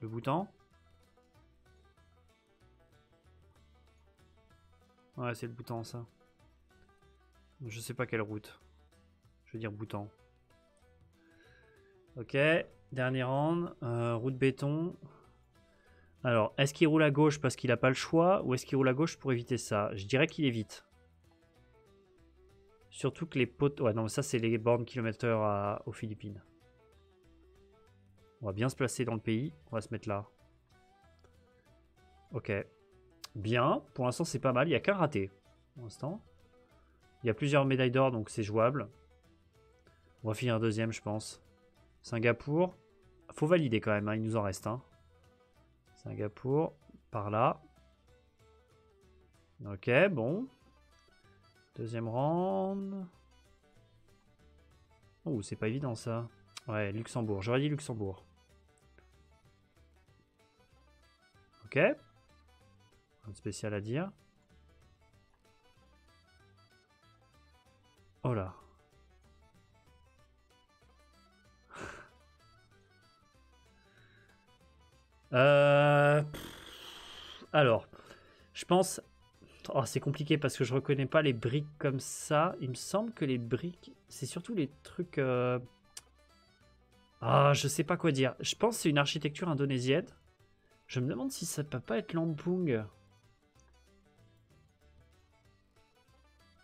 Le bouton Ouais, c'est le bouton ça. Je sais pas quelle route. Je veux dire bouton. Ok, dernier round. Euh, route béton. Alors, est-ce qu'il roule à gauche parce qu'il n'a pas le choix ou est-ce qu'il roule à gauche pour éviter ça? Je dirais qu'il évite. Surtout que les potes... Ouais, non, ça c'est les bornes kilomètres aux Philippines. On va bien se placer dans le pays. On va se mettre là. Ok. Bien. Pour l'instant, c'est pas mal. Il n'y a qu'un raté. Pour l'instant. Il y a plusieurs médailles d'or, donc c'est jouable. On va finir deuxième, je pense. Singapour. Faut valider quand même. Hein. Il nous en reste un. Singapour. Par là. Ok, bon. Deuxième round. Oh, c'est pas évident ça. Ouais, Luxembourg. J'aurais dit Luxembourg. Ok. De spécial à dire. Oh là. euh... Alors, je pense... Oh, c'est compliqué parce que je reconnais pas les briques comme ça. Il me semble que les briques, c'est surtout les trucs... Euh... Ah, je sais pas quoi dire. Je pense que c'est une architecture indonésienne. Je me demande si ça peut pas être Lampung.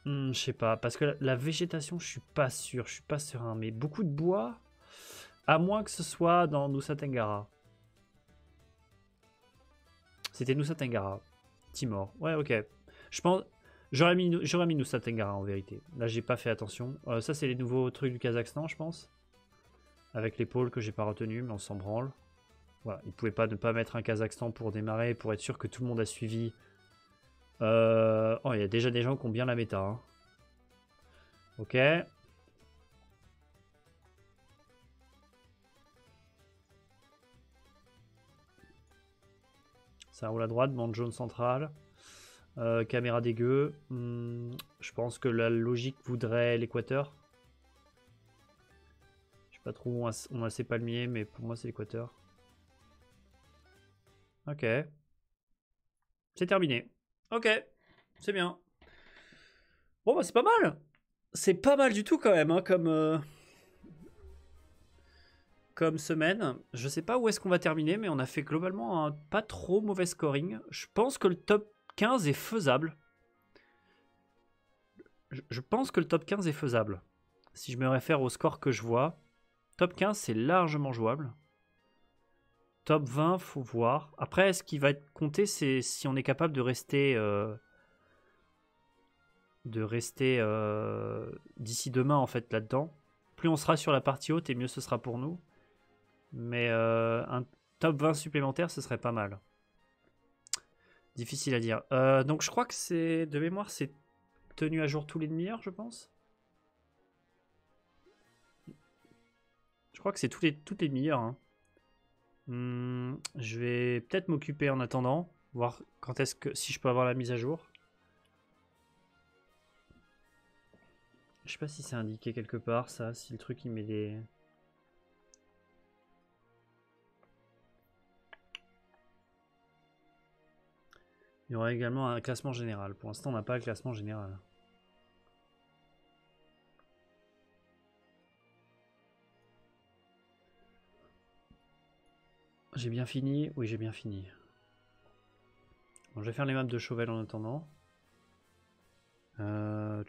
Hmm, je sais pas, parce que la, végétation, je suis pas sûr, je suis pas serein. Mais beaucoup de bois, à moins que ce soit dans Nusa Tenggara. C'était Nusa Tenggara. Timor. Ouais, ok. Je pense. J'aurais mis, j'aurais mis en vérité. Là, j'ai pas fait attention. Euh, ça, c'est les nouveaux trucs du Kazakhstan, je pense. Avec pôles que j'ai pas retenu, mais on s'en branle. Voilà, ils pouvaient pas ne pas mettre un Kazakhstan pour démarrer, pour être sûr que tout le monde a suivi. Euh... Oh, il y a déjà des gens qui ont bien la méta. hein. Ok. Ça roule à droite, bande jaune centrale. Euh, caméra dégueu. Hmm, je pense que la logique voudrait l'équateur. Je sais pas trop où on a, on a ces palmiers, mais pour moi c'est l'équateur. Ok. C'est terminé. Ok. C'est bien. Bon bah c'est pas mal. C'est pas mal du tout quand même, hein, comme... euh, comme semaine. Je sais pas où est-ce qu'on va terminer, mais on a fait globalement un pas trop mauvais scoring. Je pense que le top 15 est faisable. Je, pense que le top 15 est faisable. Si je me réfère au score que je vois, top 15 c'est largement jouable. Top 20, faut voir. Après, ce qui va être compté, c'est si on est capable de rester, euh, de rester euh, d'ici demain en fait là-dedans. Plus on sera sur la partie haute, et mieux ce sera pour nous. Mais euh, un top 20 supplémentaire, ce serait pas mal. Difficile à dire. Donc je crois que c'est de mémoire, c'est tenu à jour tous les demi-heures, je pense. Je crois que c'est tous les, toutes les demi-heures. hein. Hmm, je vais peut-être m'occuper en attendant, voir quand est-ce que si je peux avoir la mise à jour. Je sais pas si c'est indiqué quelque part ça, si le truc il met des. Il y aura également un classement général. Pour l'instant, on n'a pas le classement général. J'ai bien fini Oui, j'ai bien fini. Bon, je vais faire les maps de Chauvel en attendant. Euh...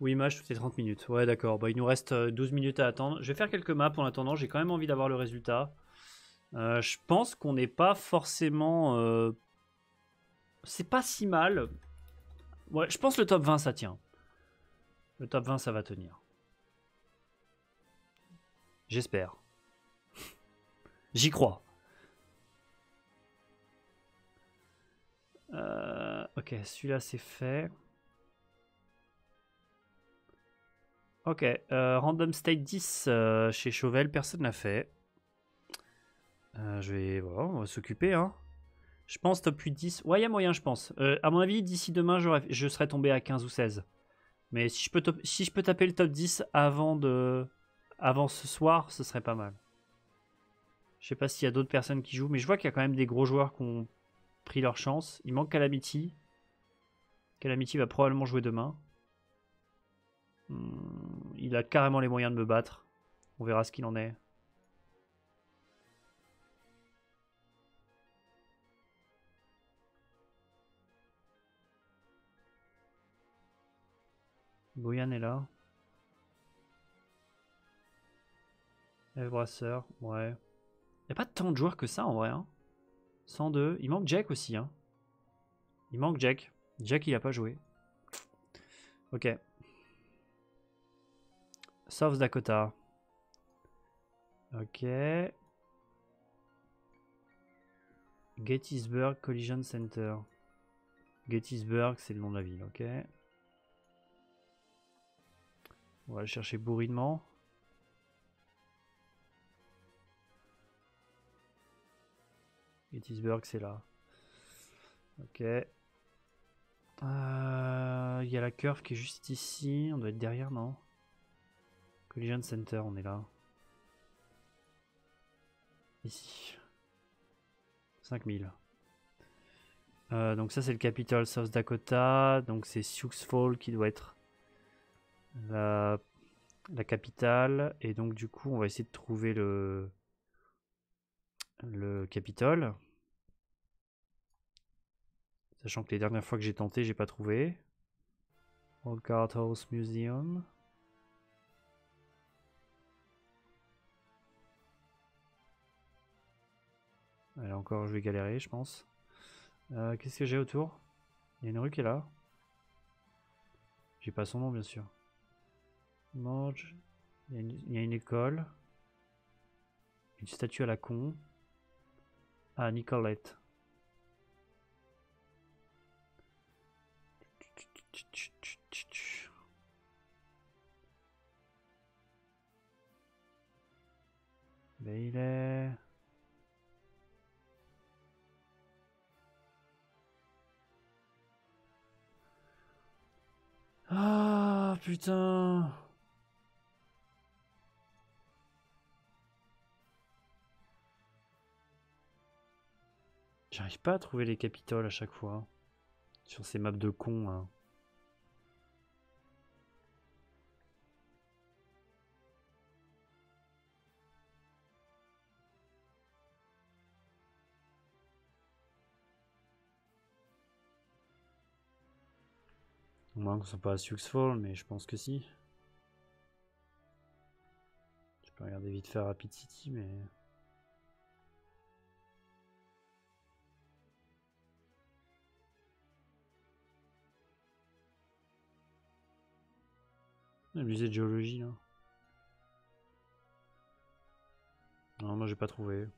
Oui, match toutes les 30 minutes. Ouais, d'accord. Il nous reste euh, 12 minutes à attendre. Je vais faire quelques maps en attendant. J'ai quand même envie d'avoir le résultat. Euh, je pense qu'on n'est pas forcément. euh, C'est pas si mal. Ouais, je pense que le top 20 ça tient. Le top 20 ça va tenir. J'espère. J'y crois. Euh, ok, celui-là c'est fait. Ok, euh, Random State 10 euh, chez Chauvel, personne n'a fait. Je vais, voilà, on va s'occuper. Hein. Je pense top 8 10. Ouais, il y a moyen, je pense. À mon avis, d'ici demain, je serai tombé à 15 ou 16. Mais si je peux taper le top 10 avant, de, avant ce soir, ce serait pas mal. Je sais pas s'il y a d'autres personnes qui jouent, mais je vois qu'il y a quand même des gros joueurs qui ont pris leur chance. Il manque Calamity. Calamity va probablement jouer demain. Hmm, il a carrément les moyens de me battre. On verra ce qu'il en est. Boyan est là. F Brasseur, ouais. Y a pas tant de joueurs que ça en vrai. Hein. 102. Il manque Jack aussi. Hein. Il manque Jack. Jack il a pas joué. Ok. South Dakota. Ok. Gettysburg Collision Center. Gettysburg, c'est le nom de la ville, ok. On va le chercher bourrinement. Gettysburg, c'est là. Ok. Euh, Il y a la curve qui est juste ici. On doit être derrière, non? Collision Center, on est là. Ici. 5000. Euh, donc ça c'est le Capital South Dakota. Donc c'est Sioux Falls qui doit être la, la capitale. Et donc du coup on va essayer de trouver le, le Capitole. Sachant que les dernières fois que j'ai tenté, j'ai pas trouvé. Old House Museum. Allez, encore, je vais galérer, je pense. Euh, qu'est-ce que j'ai autour? Il y a une rue qui est là. J'ai pas son nom, bien sûr. Morge. Il y, a une, école. Une statue à la con. Ah, Nicolette. Mais il est... Ah putain J'arrive pas à trouver les capitoles à chaque fois. Sur ces maps de cons. Hein. Au moins qu'on soit pas à Fall, mais je pense que si. Je peux regarder vite faire Rapid City, mais... Le musée de géologie, là. Non, moi j'ai pas trouvé.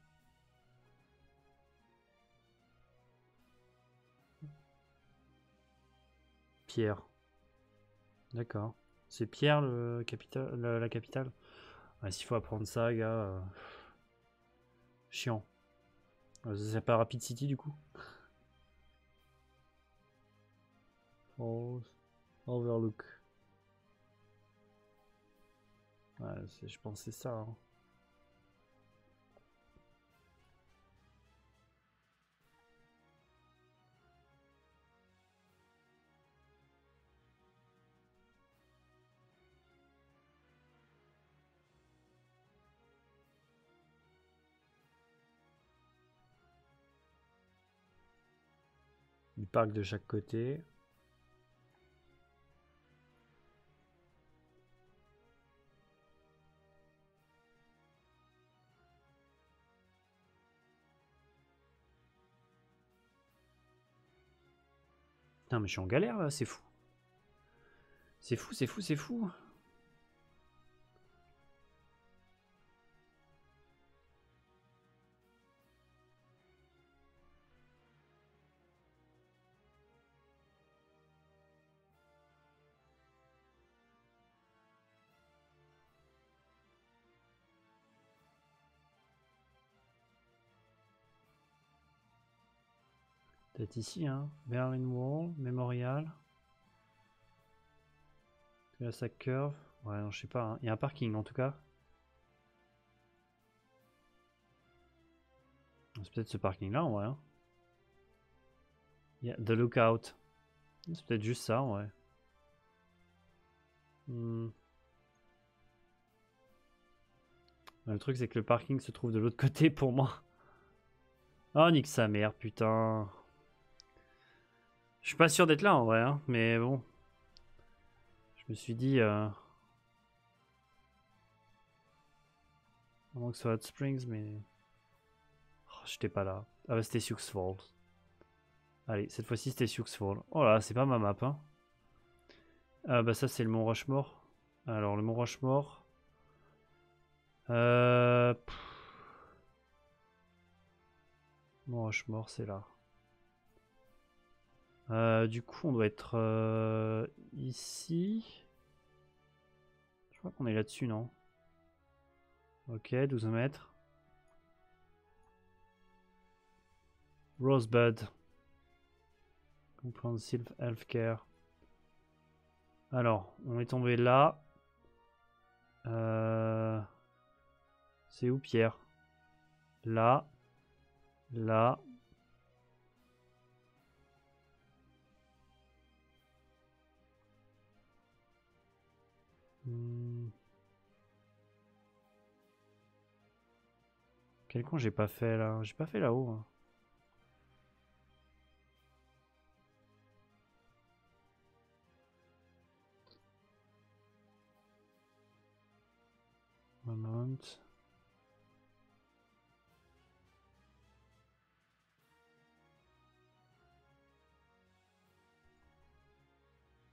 Pierre. D'accord. C'est Pierre le capital, la, capitale? S'il faut apprendre ça, gars. Euh, chiant. Euh, c'est pas Rapid City du coup? Overlook. Je c'est ça. Hein. Du parc de chaque côté. Putain, mais je suis en galère là, c'est fou. C'est fou, c'est fou, c'est fou. Ici, hein. Berlin Wall, Memorial. Là, ça curve. Ouais, non, je sais pas. Hein. Il y a un parking en tout cas. C'est peut-être ce parking là, ouais. Hein. A The Lookout. C'est peut-être juste ça, ouais. Hmm. Le truc, c'est que le parking se trouve de l'autre côté pour moi. Oh, nique sa mère, putain. Je suis pas sûr d'être là en vrai, hein, mais bon. Je me suis dit. Euh... Que ce soit Hot Springs, mais. Oh, J'étais pas là. Ah bah c'était Sioux Falls. Allez, cette fois-ci c'était Sioux Falls. Oh là, c'est pas ma map, hein. Ah bah ça c'est le Mont Rushmore. Alors le Mont Rushmore. Euh... Mont Rushmore c'est là. Euh, du coup, on doit être euh, ici. Je crois qu'on est là-dessus, non? Ok, 12 mètres. Rosebud. Comprehensive Healthcare. Alors, on est tombé là. Euh, c'est où Pierre? Là. Là. Hmm. Quel con j'ai pas fait là. J'ai pas fait là-haut. Hein.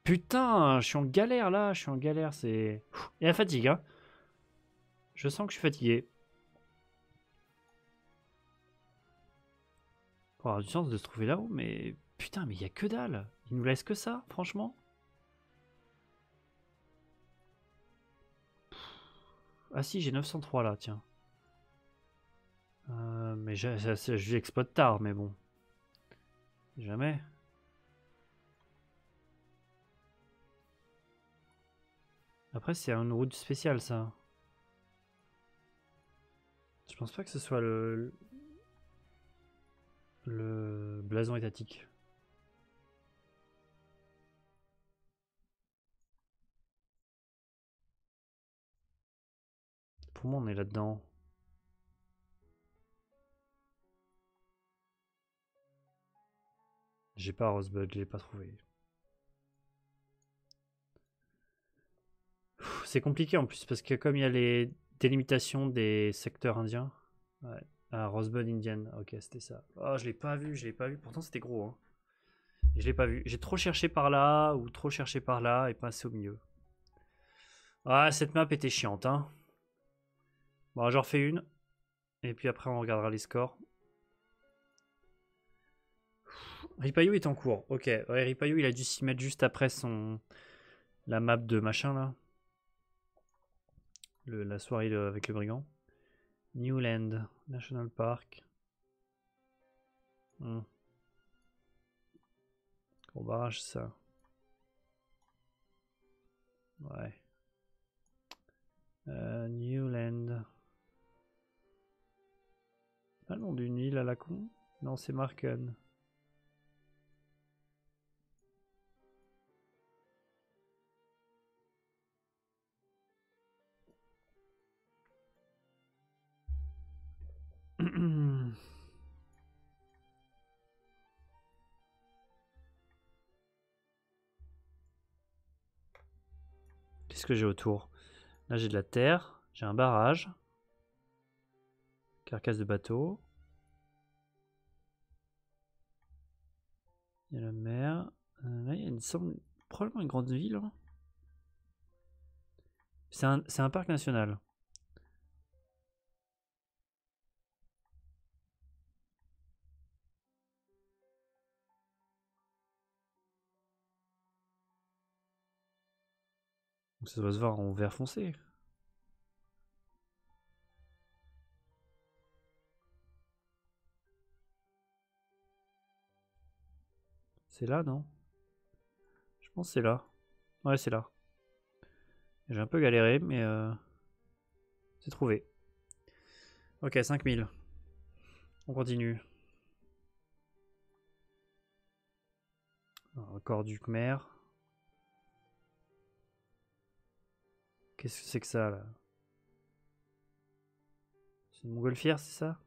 Putain, je suis en galère là, je suis en galère, c'est... A la fatigue, hein. Je sens que je suis fatigué. Pour avoir du sens de se trouver là-haut, mais... Putain, mais il y a que dalle. Il nous laisse que ça, franchement. Ah si, j'ai 903 là, tiens. Euh, mais je tard, mais bon. Jamais. Après, c'est une route spéciale, ça. Je pense pas que ce soit le... Le blason étatique. Pour moi, on est là-dedans. J'ai pas Rosebud, je l'ai pas trouvé. C'est compliqué en plus parce que comme il y a les délimitations des secteurs indiens. Ouais. Ah, Rosebud Indian. Ok, c'était ça. Oh, je l'ai pas vu, je l'ai pas vu. Pourtant, c'était gros. Hein. je l'ai pas vu. J'ai trop cherché par là ou trop cherché par là et pas assez au milieu. Ah, cette map était chiante. Hein. Bon, j'en refais une. Et puis après, on regardera les scores. Ripayo est en cours. Ok, ouais, il a dû s'y mettre juste après son la map de machin là. La soirée avec le brigand. Newland National Park. Hmm. Barrage ça. Ouais. Euh, Newland. Pas le d'une île à la con? Non, c'est Marken. J'ai autour Là, j'ai de la terre, j'ai un barrage. Carcasse de bateau. Il y a la mer. Euh, là, il y a une, probablement une grande ville. Hein. C'est un parc national. Ça doit se voir en vert foncé. C'est là, non? Je pense c'est là. Ouais, c'est là. J'ai un peu galéré, mais euh, c'est trouvé. Ok, 5000. On continue. Encore du Khmer. Qu'est-ce que c'est que ça là? C'est une montgolfière, c'est ça?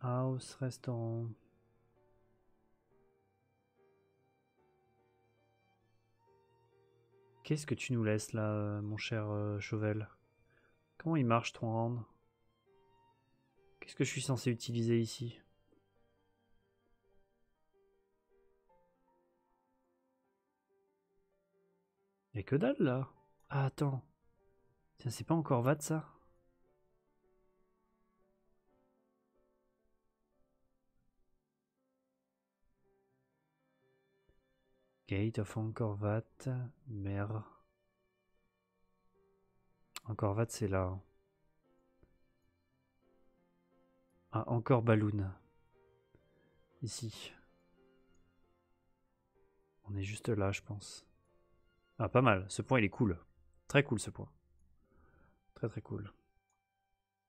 House, restaurant. Qu'est-ce que tu nous laisses là, mon cher euh, Chauvel? Comment il marche ton rendre Qu'est-ce que je suis censé utiliser ici? Y'a que dalle là Ah attends. Tiens, c'est pas encore VAT ça Gate of VAT, mer. VAT c'est là. Ah, encore Balloon. Ici. On est juste là, je pense. Ah, pas mal. Ce point, il est cool. Très cool, ce point. Très, très cool.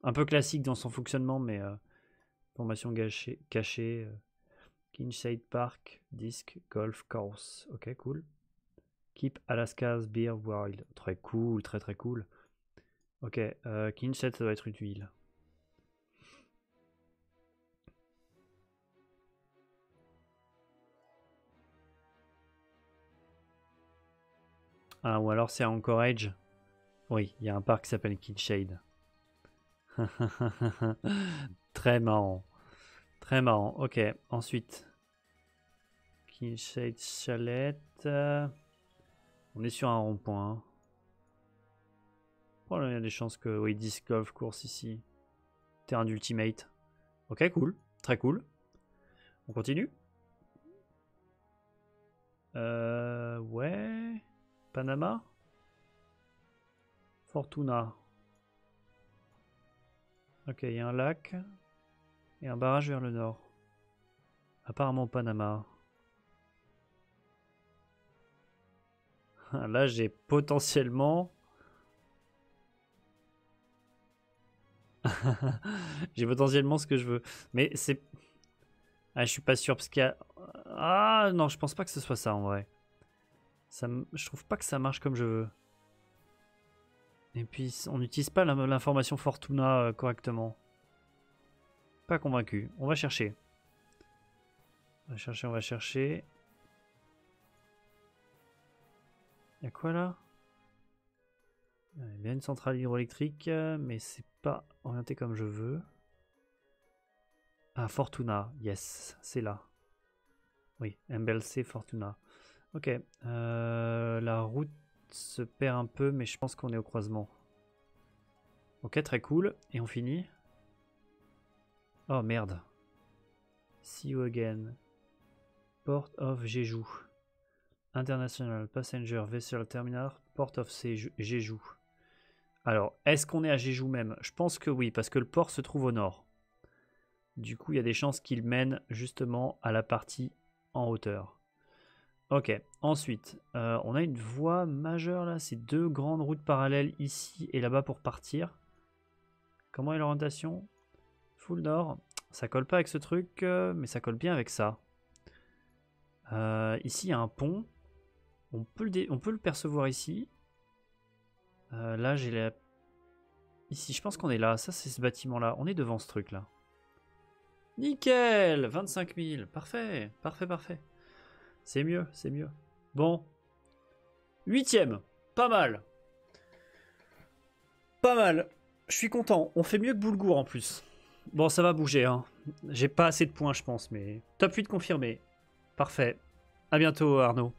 Un peu classique dans son fonctionnement, mais euh, formation cachée. euh, Park, Disc, Golf Course. Ok, cool. Keep Alaska's Beer Wild. Très cool, très très cool. Ok, euh, ça doit être une Ah, ou alors c'est Anchorage. Oui, il y a un parc qui s'appelle Kinshade. Très marrant. Très marrant. Ok, ensuite. Kinshade Chalet. On est sur un rond-point. Oh il y a des chances que. Oui, disc golf course ici. Terrain d'ultimate. Ok, cool. Très cool. On continue euh, Ouais. Panama Fortuna. Ok, il y a un lac et un barrage vers le nord. Apparemment Panama. Là, j'ai potentiellement... j'ai potentiellement ce que je veux. Mais c'est... Ah, je suis pas sûr parce qu'il y a... Ah non, je pense pas que ce soit ça en vrai. Je trouve pas que ça marche comme je veux. Et puis, on n'utilise pas l'information Fortuna euh, correctement. Pas convaincu. On va chercher. On va chercher, on va chercher. Y'a quoi là? Il y a bien une centrale hydroélectrique, mais c'est pas orienté comme je veux. Ah, Fortuna, yes, c'est là. Oui, MBLC Fortuna. Ok, euh, la route se perd un peu, mais je pense qu'on est au croisement. Ok, très cool. Et on finit. Oh merde. See you again. Port of Jeju. International Passenger Vessel Terminal, Port of Jeju. Alors, est-ce qu'on est à Jeju même? Je pense que oui, parce que le port se trouve au nord. Du coup, il y a des chances qu'il mène justement à la partie en hauteur. Ok, ensuite, euh, on a une voie majeure là, c'est deux grandes routes parallèles ici et là-bas pour partir. Comment est l'orientation? Full nord. Ça colle pas avec ce truc, euh, mais ça colle bien avec ça. Euh, ici, il y a un pont. On peut le, on peut le percevoir ici. là, j'ai la... Ici, je pense qu'on est là. Ça, c'est ce bâtiment-là. On est devant ce truc-là. Nickel 25 000. Parfait, parfait, parfait. C'est mieux, c'est mieux. Bon. Huitième. Pas mal. Pas mal. Je suis content. On fait mieux que Boulgour en plus. Bon, ça va bouger. Hein. J'ai pas assez de points, je pense, mais top 8 confirmé. Parfait. À bientôt, Arnaud.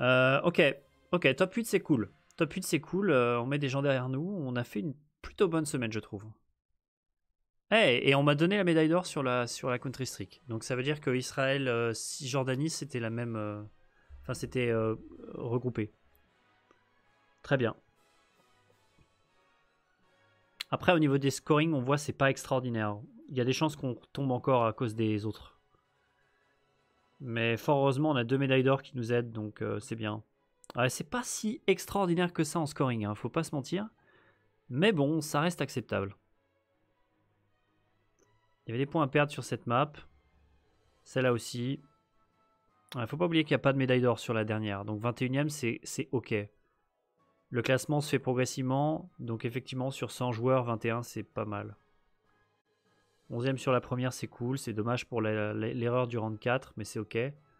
Euh, ok, ok, top 8 c'est cool. Top 8 c'est cool. Euh, on met des gens derrière nous. On a fait une plutôt bonne semaine, je trouve. Et on m'a donné la médaille d'or sur la, sur la Country Streak. Donc ça veut dire que Israël, euh, Cisjordanie, c'était la même. Euh, enfin, c'était euh, regroupé. Très bien. Après, au niveau des scoring, on voit c'est pas extraordinaire. Il y a des chances qu'on tombe encore à cause des autres. Mais fort heureusement, on a deux médailles d'or qui nous aident, donc c'est bien. c'est pas si extraordinaire que ça en scoring, hein, faut pas se mentir. Mais bon, ça reste acceptable. Il y avait des points à perdre sur cette map. Celle-là aussi. Il ne faut pas oublier qu'il n'y a pas de médaille d'or sur la dernière. Donc 21ème, c'est OK. Le classement se fait progressivement. Donc effectivement, sur 100 joueurs, 21, c'est pas mal. 11ème sur la première, c'est cool. C'est dommage pour l'erreur du round 4, mais c'est OK.